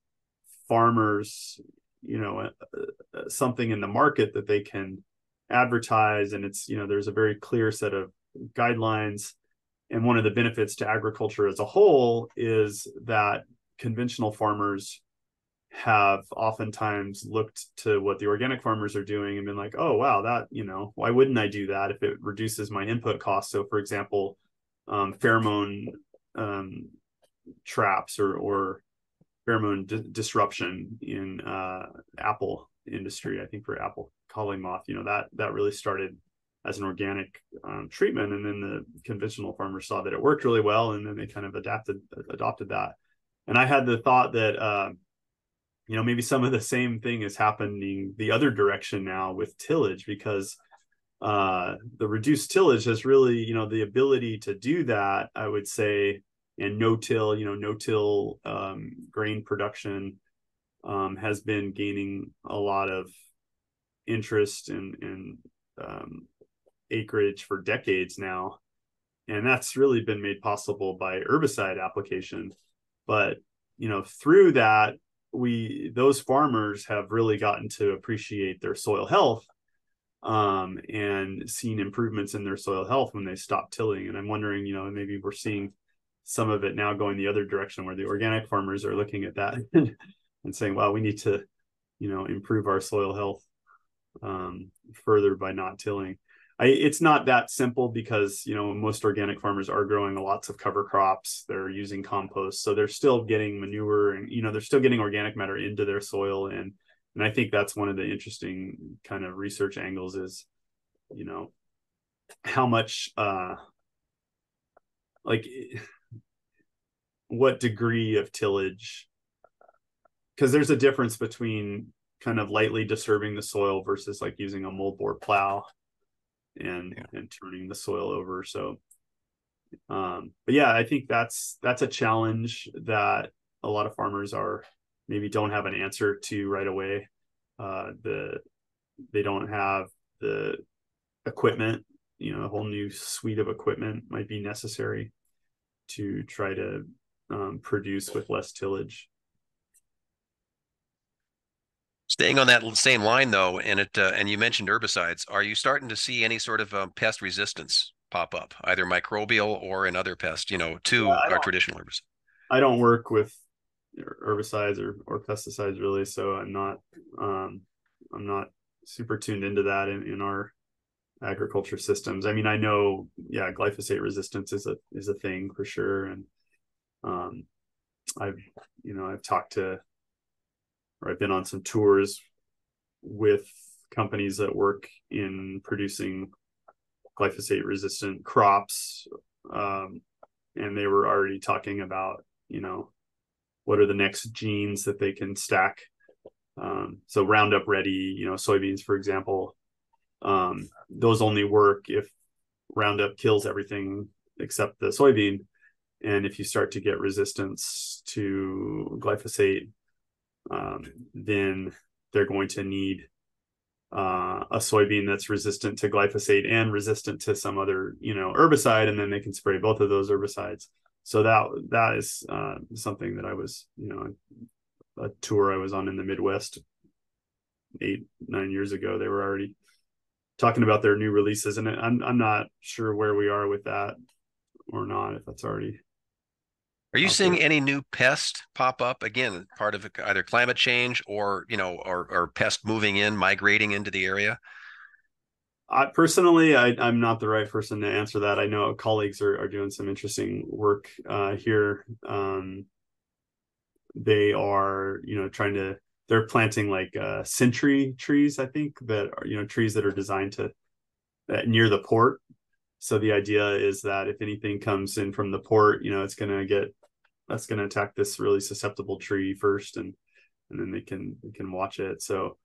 S8: farmers you know uh, something in the market that they can advertise and it's you know there's a very clear set of guidelines and one of the benefits to agriculture as a whole is that conventional farmers have oftentimes looked to what the organic farmers are doing and been like, oh wow, that you know, why wouldn't I do that if it reduces my input costs? So, for example, um, pheromone um, traps or or pheromone di- disruption in uh, apple industry. I think for apple codling moth, you know that that really started as an organic um, treatment, and then the conventional farmers saw that it worked really well, and then they kind of adapted adopted that. And I had the thought that. Uh, you know maybe some of the same thing is happening the other direction now with tillage because uh, the reduced tillage has really you know the ability to do that i would say and no till you know no till um, grain production um, has been gaining a lot of interest in in um, acreage for decades now and that's really been made possible by herbicide application but you know through that we those farmers have really gotten to appreciate their soil health um, and seen improvements in their soil health when they stop tilling. And I'm wondering, you know, maybe we're seeing some of it now going the other direction where the organic farmers are looking at that and saying, "Wow, we need to, you know, improve our soil health um, further by not tilling." I, it's not that simple because you know most organic farmers are growing lots of cover crops. They're using compost, so they're still getting manure and you know they're still getting organic matter into their soil. And and I think that's one of the interesting kind of research angles is, you know, how much uh like what degree of tillage because there's a difference between kind of lightly disturbing the soil versus like using a moldboard plow and yeah. and turning the soil over. So, um, but yeah, I think that's that's a challenge that a lot of farmers are maybe don't have an answer to right away. Uh, the they don't have the equipment. You know, a whole new suite of equipment might be necessary to try to um, produce with less tillage.
S1: Staying on that same line though, and it uh, and you mentioned herbicides, are you starting to see any sort of um, pest resistance pop up, either microbial or in other pests? you know, to yeah, our traditional herbicides?
S8: I don't work with herbicides or, or pesticides really, so I'm not um, I'm not super tuned into that in, in our agriculture systems. I mean, I know, yeah, glyphosate resistance is a is a thing for sure, and um, I've you know I've talked to or I've been on some tours with companies that work in producing glyphosate resistant crops. Um, and they were already talking about, you know, what are the next genes that they can stack. Um, so Roundup Ready, you know, soybeans, for example, um, those only work if Roundup kills everything except the soybean. And if you start to get resistance to glyphosate, um, then they're going to need uh, a soybean that's resistant to glyphosate and resistant to some other, you know, herbicide, and then they can spray both of those herbicides. So that that is uh, something that I was, you know, a tour I was on in the Midwest eight nine years ago. They were already talking about their new releases, and I'm I'm not sure where we are with that or not. If that's already
S1: Are you seeing any new pest pop up again? Part of either climate change or you know, or or pest moving in, migrating into the area.
S8: I personally, I, I'm not the right person to answer that. I know colleagues are, are doing some interesting work uh, here. Um, they are, you know, trying to. They're planting like uh, century trees, I think, that are you know trees that are designed to uh, near the port. So the idea is that if anything comes in from the port, you know, it's going to get that's going to attack this really susceptible tree first, and and then they can they can watch it. So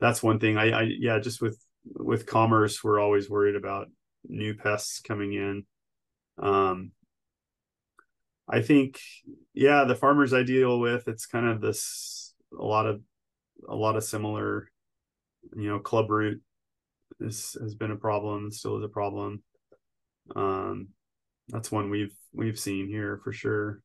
S8: that's one thing. I, I yeah, just with with commerce, we're always worried about new pests coming in. Um, I think, yeah, the farmers I deal with, it's kind of this a lot of a lot of similar, you know, club root is has been a problem, and still is a problem. Um, that's one we've we've seen here for sure.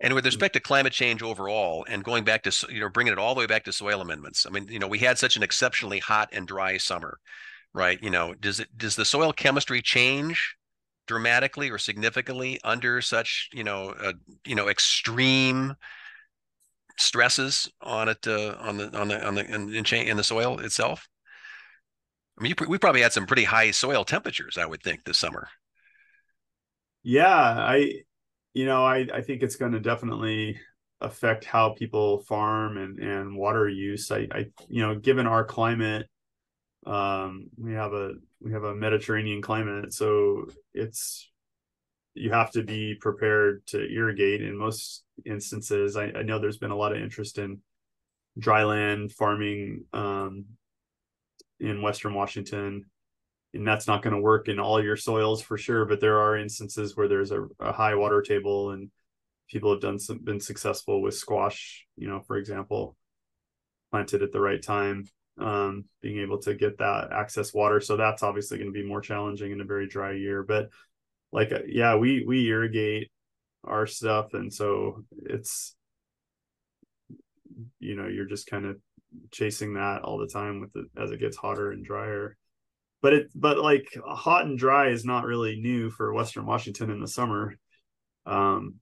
S1: And with respect to climate change overall, and going back to you know bringing it all the way back to soil amendments, I mean, you know, we had such an exceptionally hot and dry summer, right? You know, does it does the soil chemistry change dramatically or significantly under such you know uh, you know extreme stresses on it uh, on the on the on the in, in, in the soil itself? I mean, you, we probably had some pretty high soil temperatures, I would think, this summer.
S8: Yeah, I you know, I I think it's going to definitely affect how people farm and and water use. I I you know, given our climate, um, we have a we have a Mediterranean climate, so it's you have to be prepared to irrigate in most instances. I, I know there's been a lot of interest in dryland farming um, in Western Washington and that's not going to work in all your soils for sure but there are instances where there's a, a high water table and people have done some been successful with squash you know for example planted at the right time um, being able to get that access water. So that's obviously going to be more challenging in a very dry year but like uh, yeah we we irrigate our stuff and so it's you know you're just kind of chasing that all the time with it as it gets hotter and drier. But it but like hot and dry is not really new for western washington in the summer. Um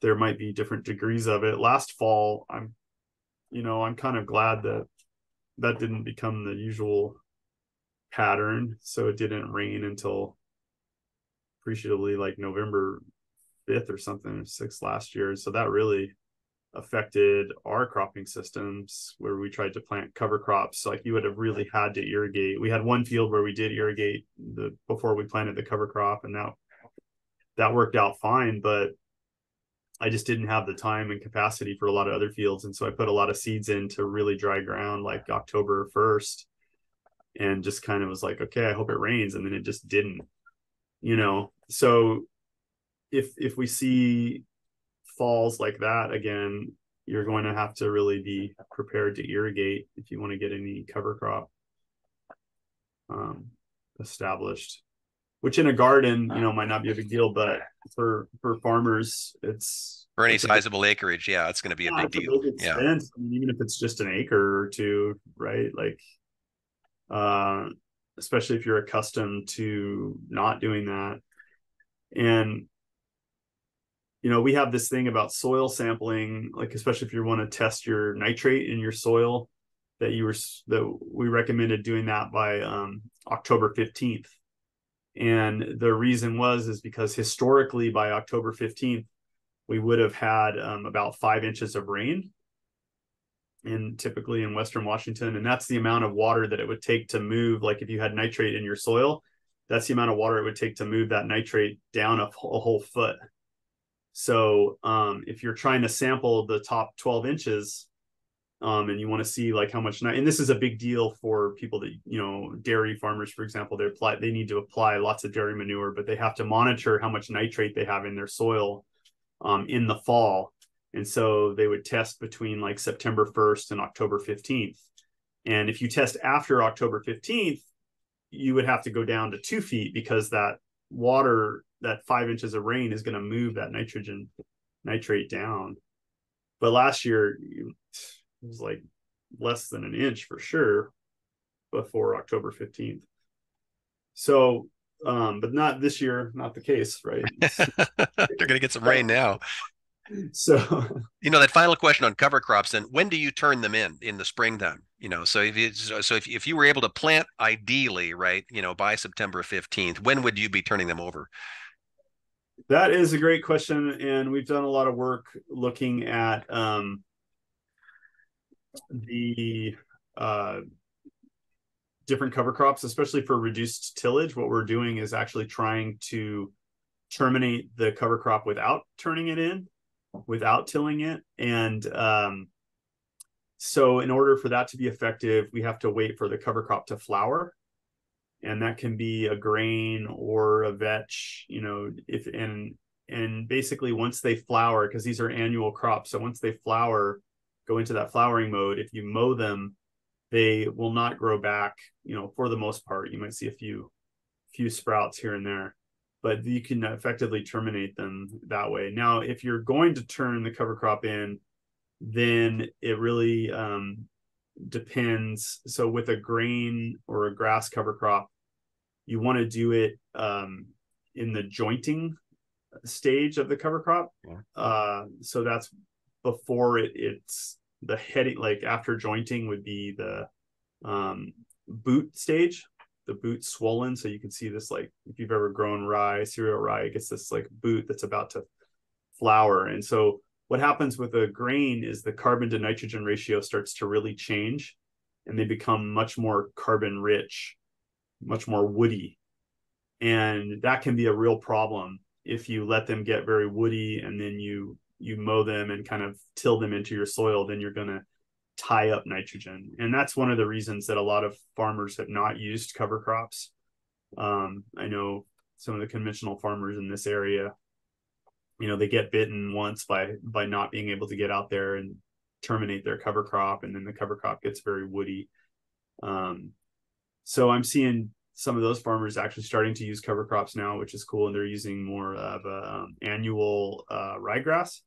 S8: there might be different degrees of it. Last fall i'm you know i'm kind of glad that that didn't become the usual pattern. So it didn't rain until appreciably like november 5th or something or 6th last year. So that really affected our cropping systems where we tried to plant cover crops. Like you would have really had to irrigate. We had one field where we did irrigate the before we planted the cover crop and that that worked out fine but i just didn't have the time and capacity for a lot of other fields and so i put a lot of seeds into really dry ground like october 1st and just kind of was like okay i hope it rains and then it just didn't you know? So if if we see falls like that again you're going to have to really be prepared to irrigate if you want to get any cover crop um, established which in a garden you know might not be a big deal but for for farmers it's
S1: For any sizable acreage, yeah, it's going to be a
S8: yeah,
S1: big deal. Yeah.
S8: I mean, even if it's just an acre or two, right? Like, uh, especially if you're accustomed to not doing that. And, you know, we have this thing about soil sampling, like, especially if you want to test your nitrate in your soil, that you were, that we recommended doing that by um, October 15th. And the reason was, is because historically by October 15th, we would have had um, about five inches of rain in typically in western washington and that's the amount of water that it would take to move like if you had nitrate in your soil that's the amount of water it would take to move that nitrate down a, a whole foot so um, if you're trying to sample the top 12 inches um, and you want to see like how much. And this is a big deal for people that you know, dairy farmers, for example, they apply they need to apply lots of dairy manure, but they have to monitor how much nitrate they have in their soil um, in the fall. And so they would test between like September 1st and October 15th. And if you test after October 15th, you would have to go down to two feet because that water, that five inches of rain is going to move that nitrogen nitrate down. But last year it was like less than an inch for sure before October 15th. So, um, but not this year, not the case, right?
S1: They're going to get some rain now.
S8: So,
S1: you know, that final question on cover crops, then when do you turn them in in the springtime? You know, so if you, so if, if you were able to plant ideally, right, you know, by September 15th, when would you be turning them over?
S8: That is a great question. And we've done a lot of work looking at um, the uh, different cover crops, especially for reduced tillage. What we're doing is actually trying to terminate the cover crop without turning it in without tilling it. And um, so, in order for that to be effective, we have to wait for the cover crop to flower. And that can be a grain or a vetch, you know, if and and basically once they flower, because these are annual crops, so once they flower, go into that flowering mode, if you mow them, they will not grow back, you know, for the most part. You might see a few few sprouts here and there but you can effectively terminate them that way. Now, if you're going to turn the cover crop in, then it really um, depends. So, with a grain or a grass cover crop, you want to do it um, in the jointing stage of the cover crop. Yeah. Uh, so that's before it, it's the heading, like after jointing would be the um, boot stage the boot swollen. So you can see this like if you've ever grown rye, cereal rye, it gets this like boot that's about to flower. And so what happens with a grain is the carbon to nitrogen ratio starts to really change and they become much more carbon rich, much more woody. And that can be a real problem if you let them get very woody and then you you mow them and kind of till them into your soil, then you're gonna tie up nitrogen. And that's one of the reasons that a lot of farmers have not used cover crops. Um, I know some of the conventional farmers in this area, you know, they get bitten once by by not being able to get out there and terminate their cover crop, and then the cover crop gets very woody. Um, so I'm seeing some of those farmers actually starting to use cover crops now, which is cool, and they're using more of a um, annual uh, ryegrass,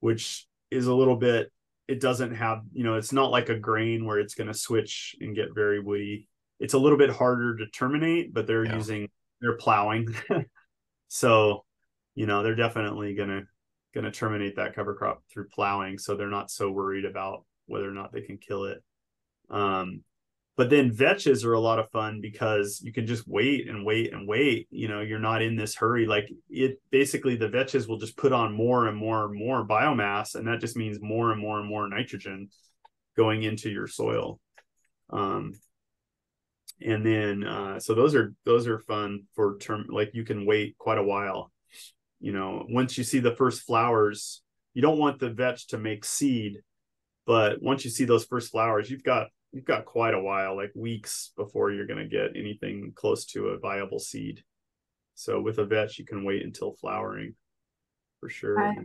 S8: which is a little bit it doesn't have you know it's not like a grain where it's going to switch and get very woody it's a little bit harder to terminate but they're yeah. using they're plowing so you know they're definitely going to going to terminate that cover crop through plowing so they're not so worried about whether or not they can kill it. Um but then vetches are a lot of fun because you can just wait and wait and wait you know you're not in this hurry. Like it basically the vetches will just put on more and more and more biomass and that just means more and more and more nitrogen going into your soil. Um and then uh so those are those are fun for term like you can wait quite a while you know once you see the first flowers you don't want the vetch to make seed but once you see those first flowers you've got you've got quite a while, like weeks before you're going to get anything close to a viable seed. So with a vetch, you can wait until flowering for sure.
S9: I,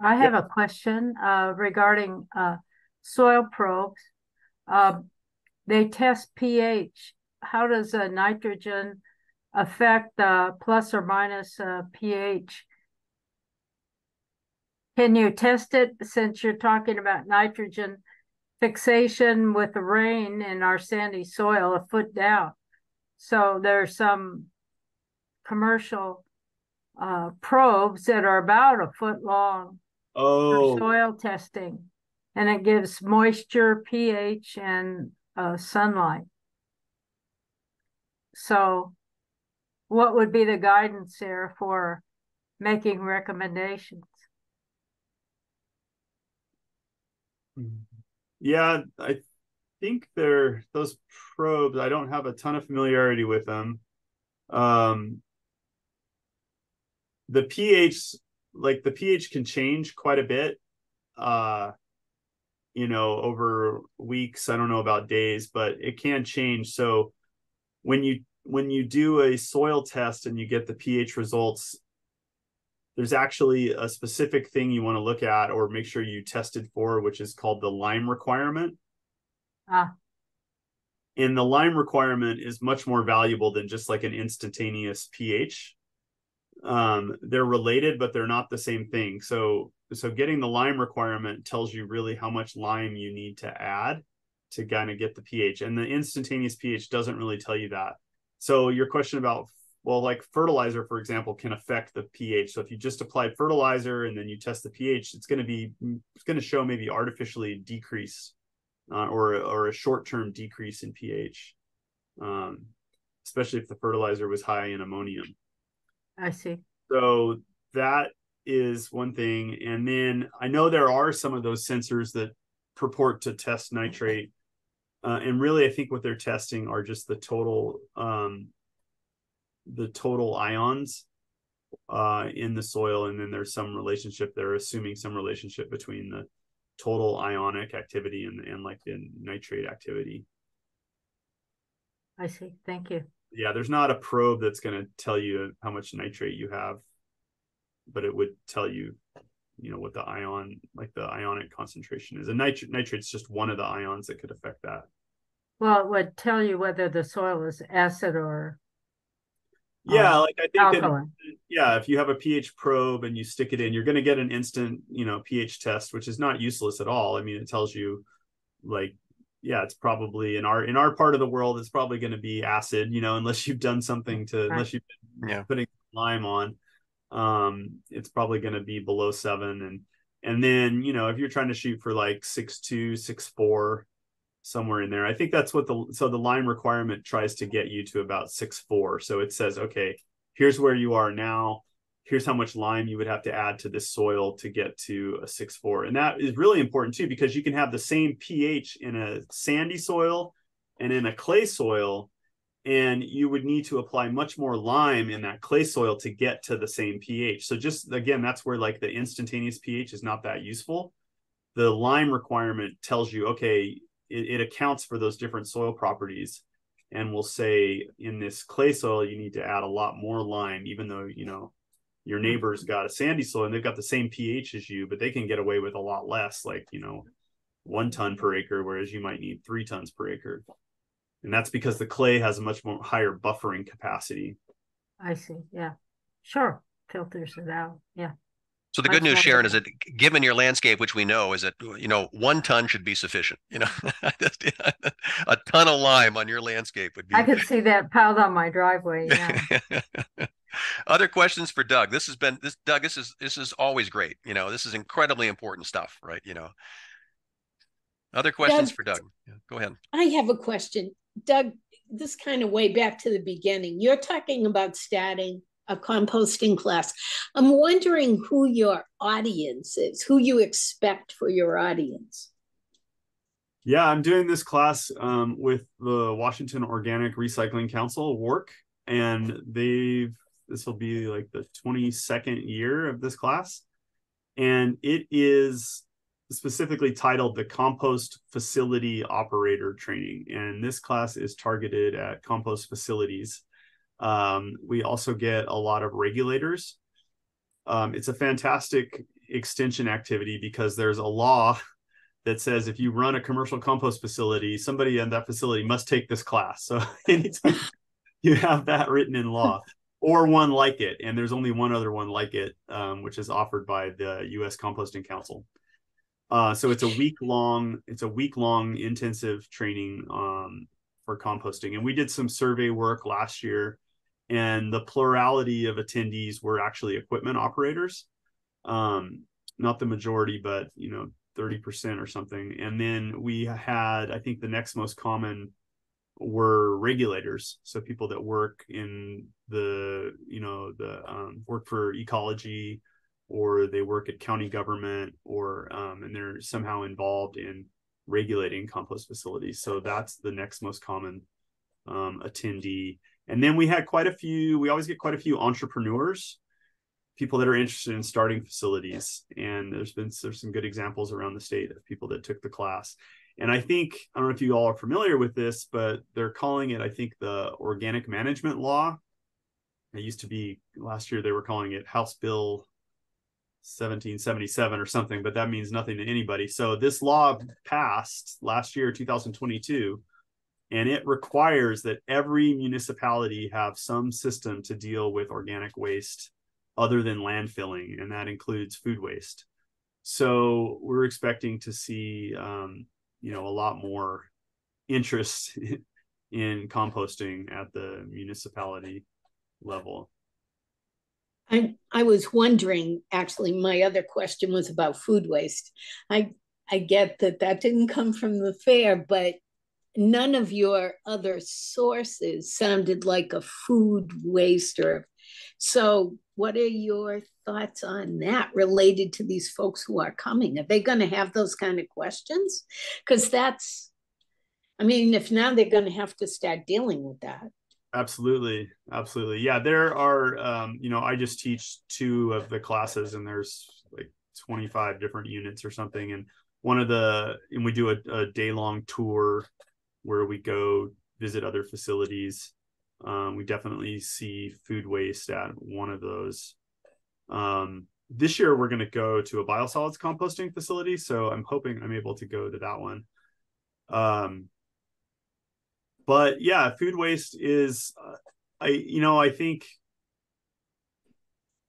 S9: I have yeah. a question uh, regarding uh, soil probes. Uh, they test pH. How does a nitrogen affect plus or minus uh, pH? Can you test it since you're talking about nitrogen fixation with the rain in our sandy soil a foot down. So there's some commercial uh, probes that are about a foot long
S8: oh.
S9: for soil testing, and it gives moisture, pH, and uh, sunlight. So, what would be the guidance there for making recommendations?
S8: Yeah, I think they're those probes. I don't have a ton of familiarity with them. Um, the pH, like the pH, can change quite a bit. Uh, you know, over weeks. I don't know about days, but it can change. So when you when you do a soil test and you get the pH results, there's actually a specific thing you want to look at or make sure you tested for, which is called the lime requirement.
S9: Ah,
S8: And the lime requirement is much more valuable than just like an instantaneous pH. Um, they're related, but they're not the same thing. So, so getting the lime requirement tells you really how much lime you need to add to kind of get the pH. And the instantaneous pH doesn't really tell you that. So your question about well, like fertilizer, for example, can affect the pH. So if you just applied fertilizer and then you test the pH, it's going to be it's going to show maybe artificially decrease uh, or or a short term decrease in pH, um, especially if the fertilizer was high in ammonium.
S9: I see.
S8: So that is one thing. And then I know there are some of those sensors that purport to test nitrate. Uh, and really, I think what they're testing are just the total um, the total ions uh, in the soil, and then there's some relationship. They're assuming some relationship between the total ionic activity and and like the nitrate activity.
S9: I see. Thank you.
S8: Yeah, there's not a probe that's going to tell you how much nitrate you have, but it would tell you, you know, what the ion, like the ionic concentration is. And nitrate nitrate's just one of the ions that could affect that.
S9: Well, it would tell you whether the soil is acid or
S8: Yeah,
S9: um,
S8: like I think that yeah, if you have a pH probe and you stick it in, you're going to get an instant, you know, pH test, which is not useless at all. I mean, it tells you like yeah, it's probably in our in our part of the world it's probably going to be acid, you know, unless you've done something to
S9: Right.
S8: unless you've been
S1: Yeah.
S8: putting lime on. Um it's probably going to be below 7 and and then, you know, if you're trying to shoot for like six two, six four, somewhere in there. I think that's what the so the lime requirement tries to get you to about six four. So it says, okay, here's where you are now. Here's how much lime you would have to add to this soil to get to a six four. And that is really important too, because you can have the same pH in a sandy soil and in a clay soil. And you would need to apply much more lime in that clay soil to get to the same pH. So just again, that's where like the instantaneous pH is not that useful. The lime requirement tells you, okay, it, it accounts for those different soil properties and will say in this clay soil you need to add a lot more lime even though you know your mm-hmm. neighbor's got a sandy soil and they've got the same ph as you but they can get away with a lot less like you know one ton per acre whereas you might need three tons per acre and that's because the clay has a much more higher buffering capacity
S9: I see. Yeah. Sure. Filters it out. Yeah.
S1: So the good news, Sharon, is that given your landscape, which we know is that you know one ton should be sufficient. You know, a ton of lime on your landscape would be.
S9: I could see that piled on my driveway. Yeah.
S1: Other questions for Doug? This has been this Doug. This is this is always great. You know, this is incredibly important stuff, right? You know. Other questions
S10: Doug-
S1: for Doug? Yeah, go ahead.
S10: I have a question. Doug, this kind of way back to the beginning. You're talking about starting a composting class. I'm wondering who your audience is, who you expect for your audience.
S8: Yeah, I'm doing this class um, with the Washington Organic Recycling Council, WORC, and they've this will be like the 22nd year of this class, and it is specifically titled the Compost Facility Operator Training, and this class is targeted at compost facilities. Um, we also get a lot of regulators. Um, it's a fantastic extension activity because there's a law that says if you run a commercial compost facility, somebody in that facility must take this class. So anytime you have that written in law or one like it, and there's only one other one like it, um, which is offered by the U.S. Composting Council. Uh, so it's a week long. It's a week long intensive training um, for composting, and we did some survey work last year, and the plurality of attendees were actually equipment operators. Um, not the majority, but you know, 30% or something. And then we had, I think the next most common were regulators. So people that work in the, you know, the um, work for ecology or they work at county government or, um, and they're somehow involved in regulating compost facilities. So that's the next most common um, attendee. And then we had quite a few, we always get quite a few entrepreneurs people that are interested in starting facilities. And there's been there's some good examples around the state of people that took the class. And I think I don't know if you all are familiar with this, but they're calling it I think the organic management law. It used to be last year they were calling it House Bill 1777 or something, but that means nothing to anybody. So this law passed last year, 2022, and it requires that every municipality have some system to deal with organic waste other than landfilling, and that includes food waste. So we're expecting to see, um, you know, a lot more interest in composting at the municipality level.
S10: I, I was wondering, actually, my other question was about food waste. I, I get that that didn't come from the fair, but none of your other sources sounded like a food waster. so what are your thoughts on that related to these folks who are coming are they going to have those kind of questions because that's i mean if now they're going to have to start dealing with that
S8: Absolutely, absolutely. Yeah, there are. Um, you know, I just teach two of the classes, and there's like 25 different units or something. And one of the, and we do a, a day long tour where we go visit other facilities. Um, we definitely see food waste at one of those. Um, this year, we're going to go to a biosolids composting facility, so I'm hoping I'm able to go to that one. Um, but yeah food waste is uh, i you know i think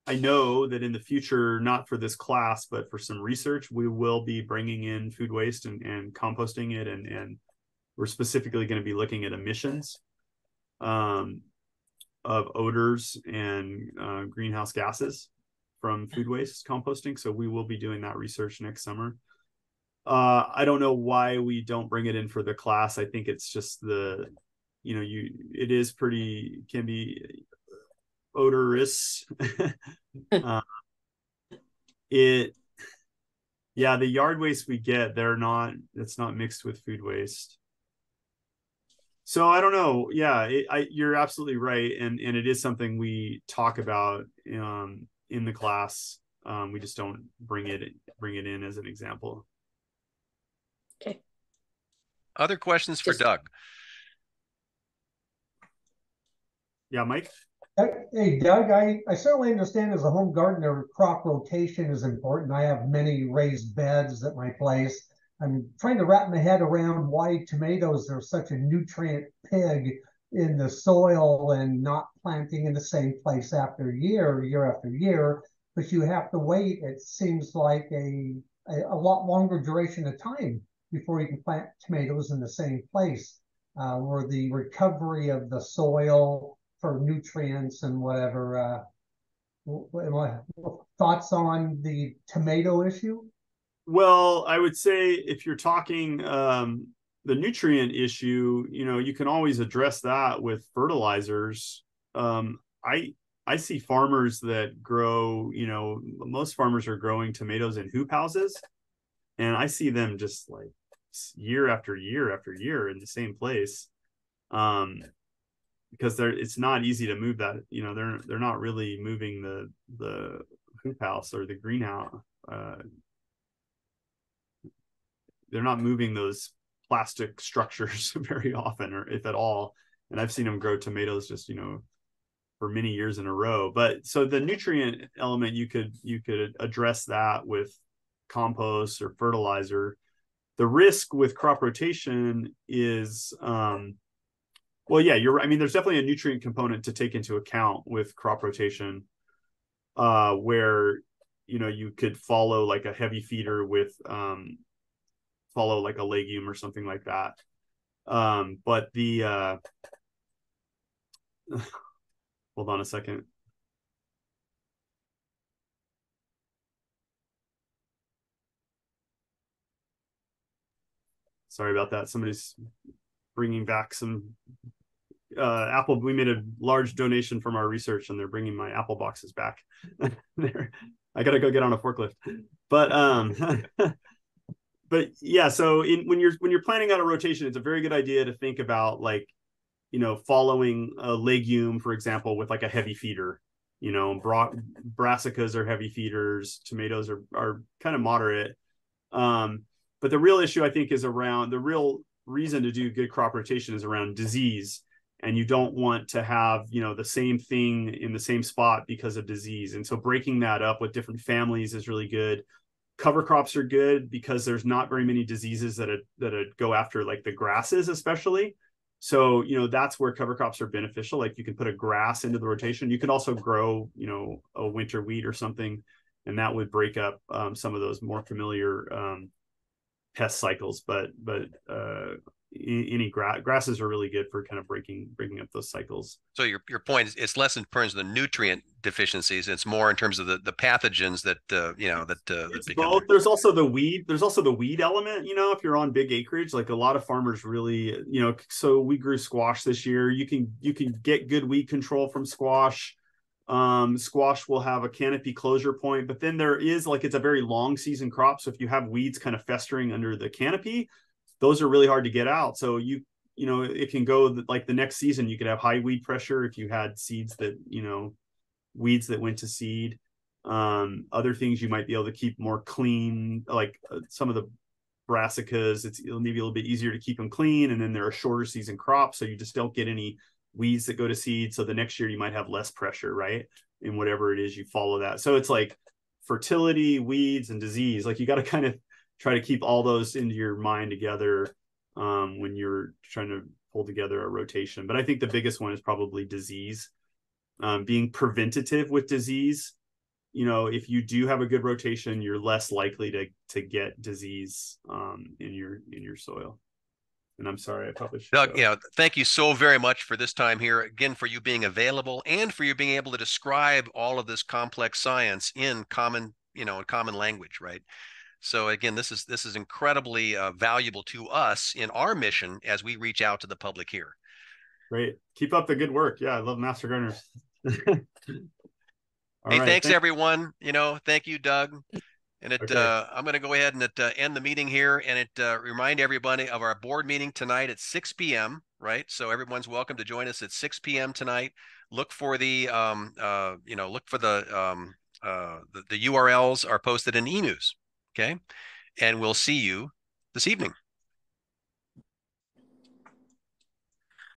S8: i know that in the future not for this class but for some research we will be bringing in food waste and, and composting it and and we're specifically going to be looking at emissions um, of odors and uh, greenhouse gases from food waste composting so we will be doing that research next summer uh, I don't know why we don't bring it in for the class. I think it's just the, you know, you it is pretty can be odorous. uh, it, yeah, the yard waste we get, they're not. It's not mixed with food waste. So I don't know. Yeah, it, I, you're absolutely right, and and it is something we talk about um, in the class. Um, we just don't bring it bring it in as an example.
S10: Okay.
S1: Other questions for
S10: Just-
S1: Doug?
S8: Yeah, Mike.
S3: Hey Doug, I, I certainly understand as a home gardener, crop rotation is important. I have many raised beds at my place. I'm trying to wrap my head around why tomatoes are such a nutrient pig in the soil and not planting in the same place after year, year after year. But you have to wait, it seems like a, a, a lot longer duration of time before you can plant tomatoes in the same place. Uh, where the recovery of the soil for nutrients and whatever. Uh, thoughts on the tomato issue?
S8: Well, I would say if you're talking um, the nutrient issue, you know, you can always address that with fertilizers. Um, I I see farmers that grow, you know, most farmers are growing tomatoes in hoop houses, and I see them just like year after year after year in the same place. Um, because they're it's not easy to move that you know they're they're not really moving the the hoop house or the greenhouse uh, they're not moving those plastic structures very often or if at all and i've seen them grow tomatoes just you know for many years in a row but so the nutrient element you could you could address that with compost or fertilizer the risk with crop rotation is um, well, yeah, you're. I mean, there's definitely a nutrient component to take into account with crop rotation, uh, where you know you could follow like a heavy feeder with um, follow like a legume or something like that. Um, but the uh, hold on a second. Sorry about that. Somebody's bringing back some uh, Apple. We made a large donation from our research, and they're bringing my Apple boxes back. I gotta go get on a forklift. But um, but yeah. So in, when you're when you're planning out a rotation, it's a very good idea to think about like, you know, following a legume, for example, with like a heavy feeder. You know, bra- brassicas are heavy feeders. Tomatoes are are kind of moderate. Um, but the real issue I think is around the real reason to do good crop rotation is around disease and you don't want to have you know the same thing in the same spot because of disease and so breaking that up with different families is really good cover crops are good because there's not very many diseases that that go after like the grasses especially. So you know that's where cover crops are beneficial. Like you can put a grass into the rotation. You can also grow you know a winter wheat or something and that would break up um, some of those more familiar um, pest cycles. But but uh, any gra- grasses are really good for kind of breaking breaking up those cycles.
S1: So your your point is it's less in terms of the nutrient deficiencies; it's more in terms of the, the pathogens that uh, you know that. Uh,
S8: it's
S1: that
S8: both. There's also the weed. There's also the weed element. You know, if you're on big acreage, like a lot of farmers really, you know, so we grew squash this year. You can you can get good weed control from squash. Um, squash will have a canopy closure point, but then there is like it's a very long season crop. So if you have weeds kind of festering under the canopy, those are really hard to get out. So you you know it can go like the next season you could have high weed pressure if you had seeds that you know weeds that went to seed. Um, other things you might be able to keep more clean, like uh, some of the brassicas. It's maybe a little bit easier to keep them clean, and then there are shorter season crops, so you just don't get any weeds that go to seed. So the next year you might have less pressure, right? In whatever it is you follow that. So it's like fertility, weeds, and disease. Like you got to kind of try to keep all those into your mind together um, when you're trying to pull together a rotation. But I think the biggest one is probably disease. Um, being preventative with disease, you know, if you do have a good rotation, you're less likely to to get disease um, in your in your soil. And I'm sorry, I probably should.
S1: Doug, yeah, thank you so very much for this time here. Again, for you being available and for you being able to describe all of this complex science in common, you know, in common language, right? So again, this is this is incredibly uh, valuable to us in our mission as we reach out to the public here.
S8: Great, keep up the good work. Yeah, I love Master Gardeners.
S1: hey, right, thanks thank everyone. You know, thank you, Doug. And it, okay. uh, I'm going to go ahead and it, uh, end the meeting here, and it uh, remind everybody of our board meeting tonight at 6 p.m. Right, so everyone's welcome to join us at 6 p.m. tonight. Look for the, um, uh, you know, look for the, um, uh, the the URLs are posted in e-news. Okay. And we'll see you this evening.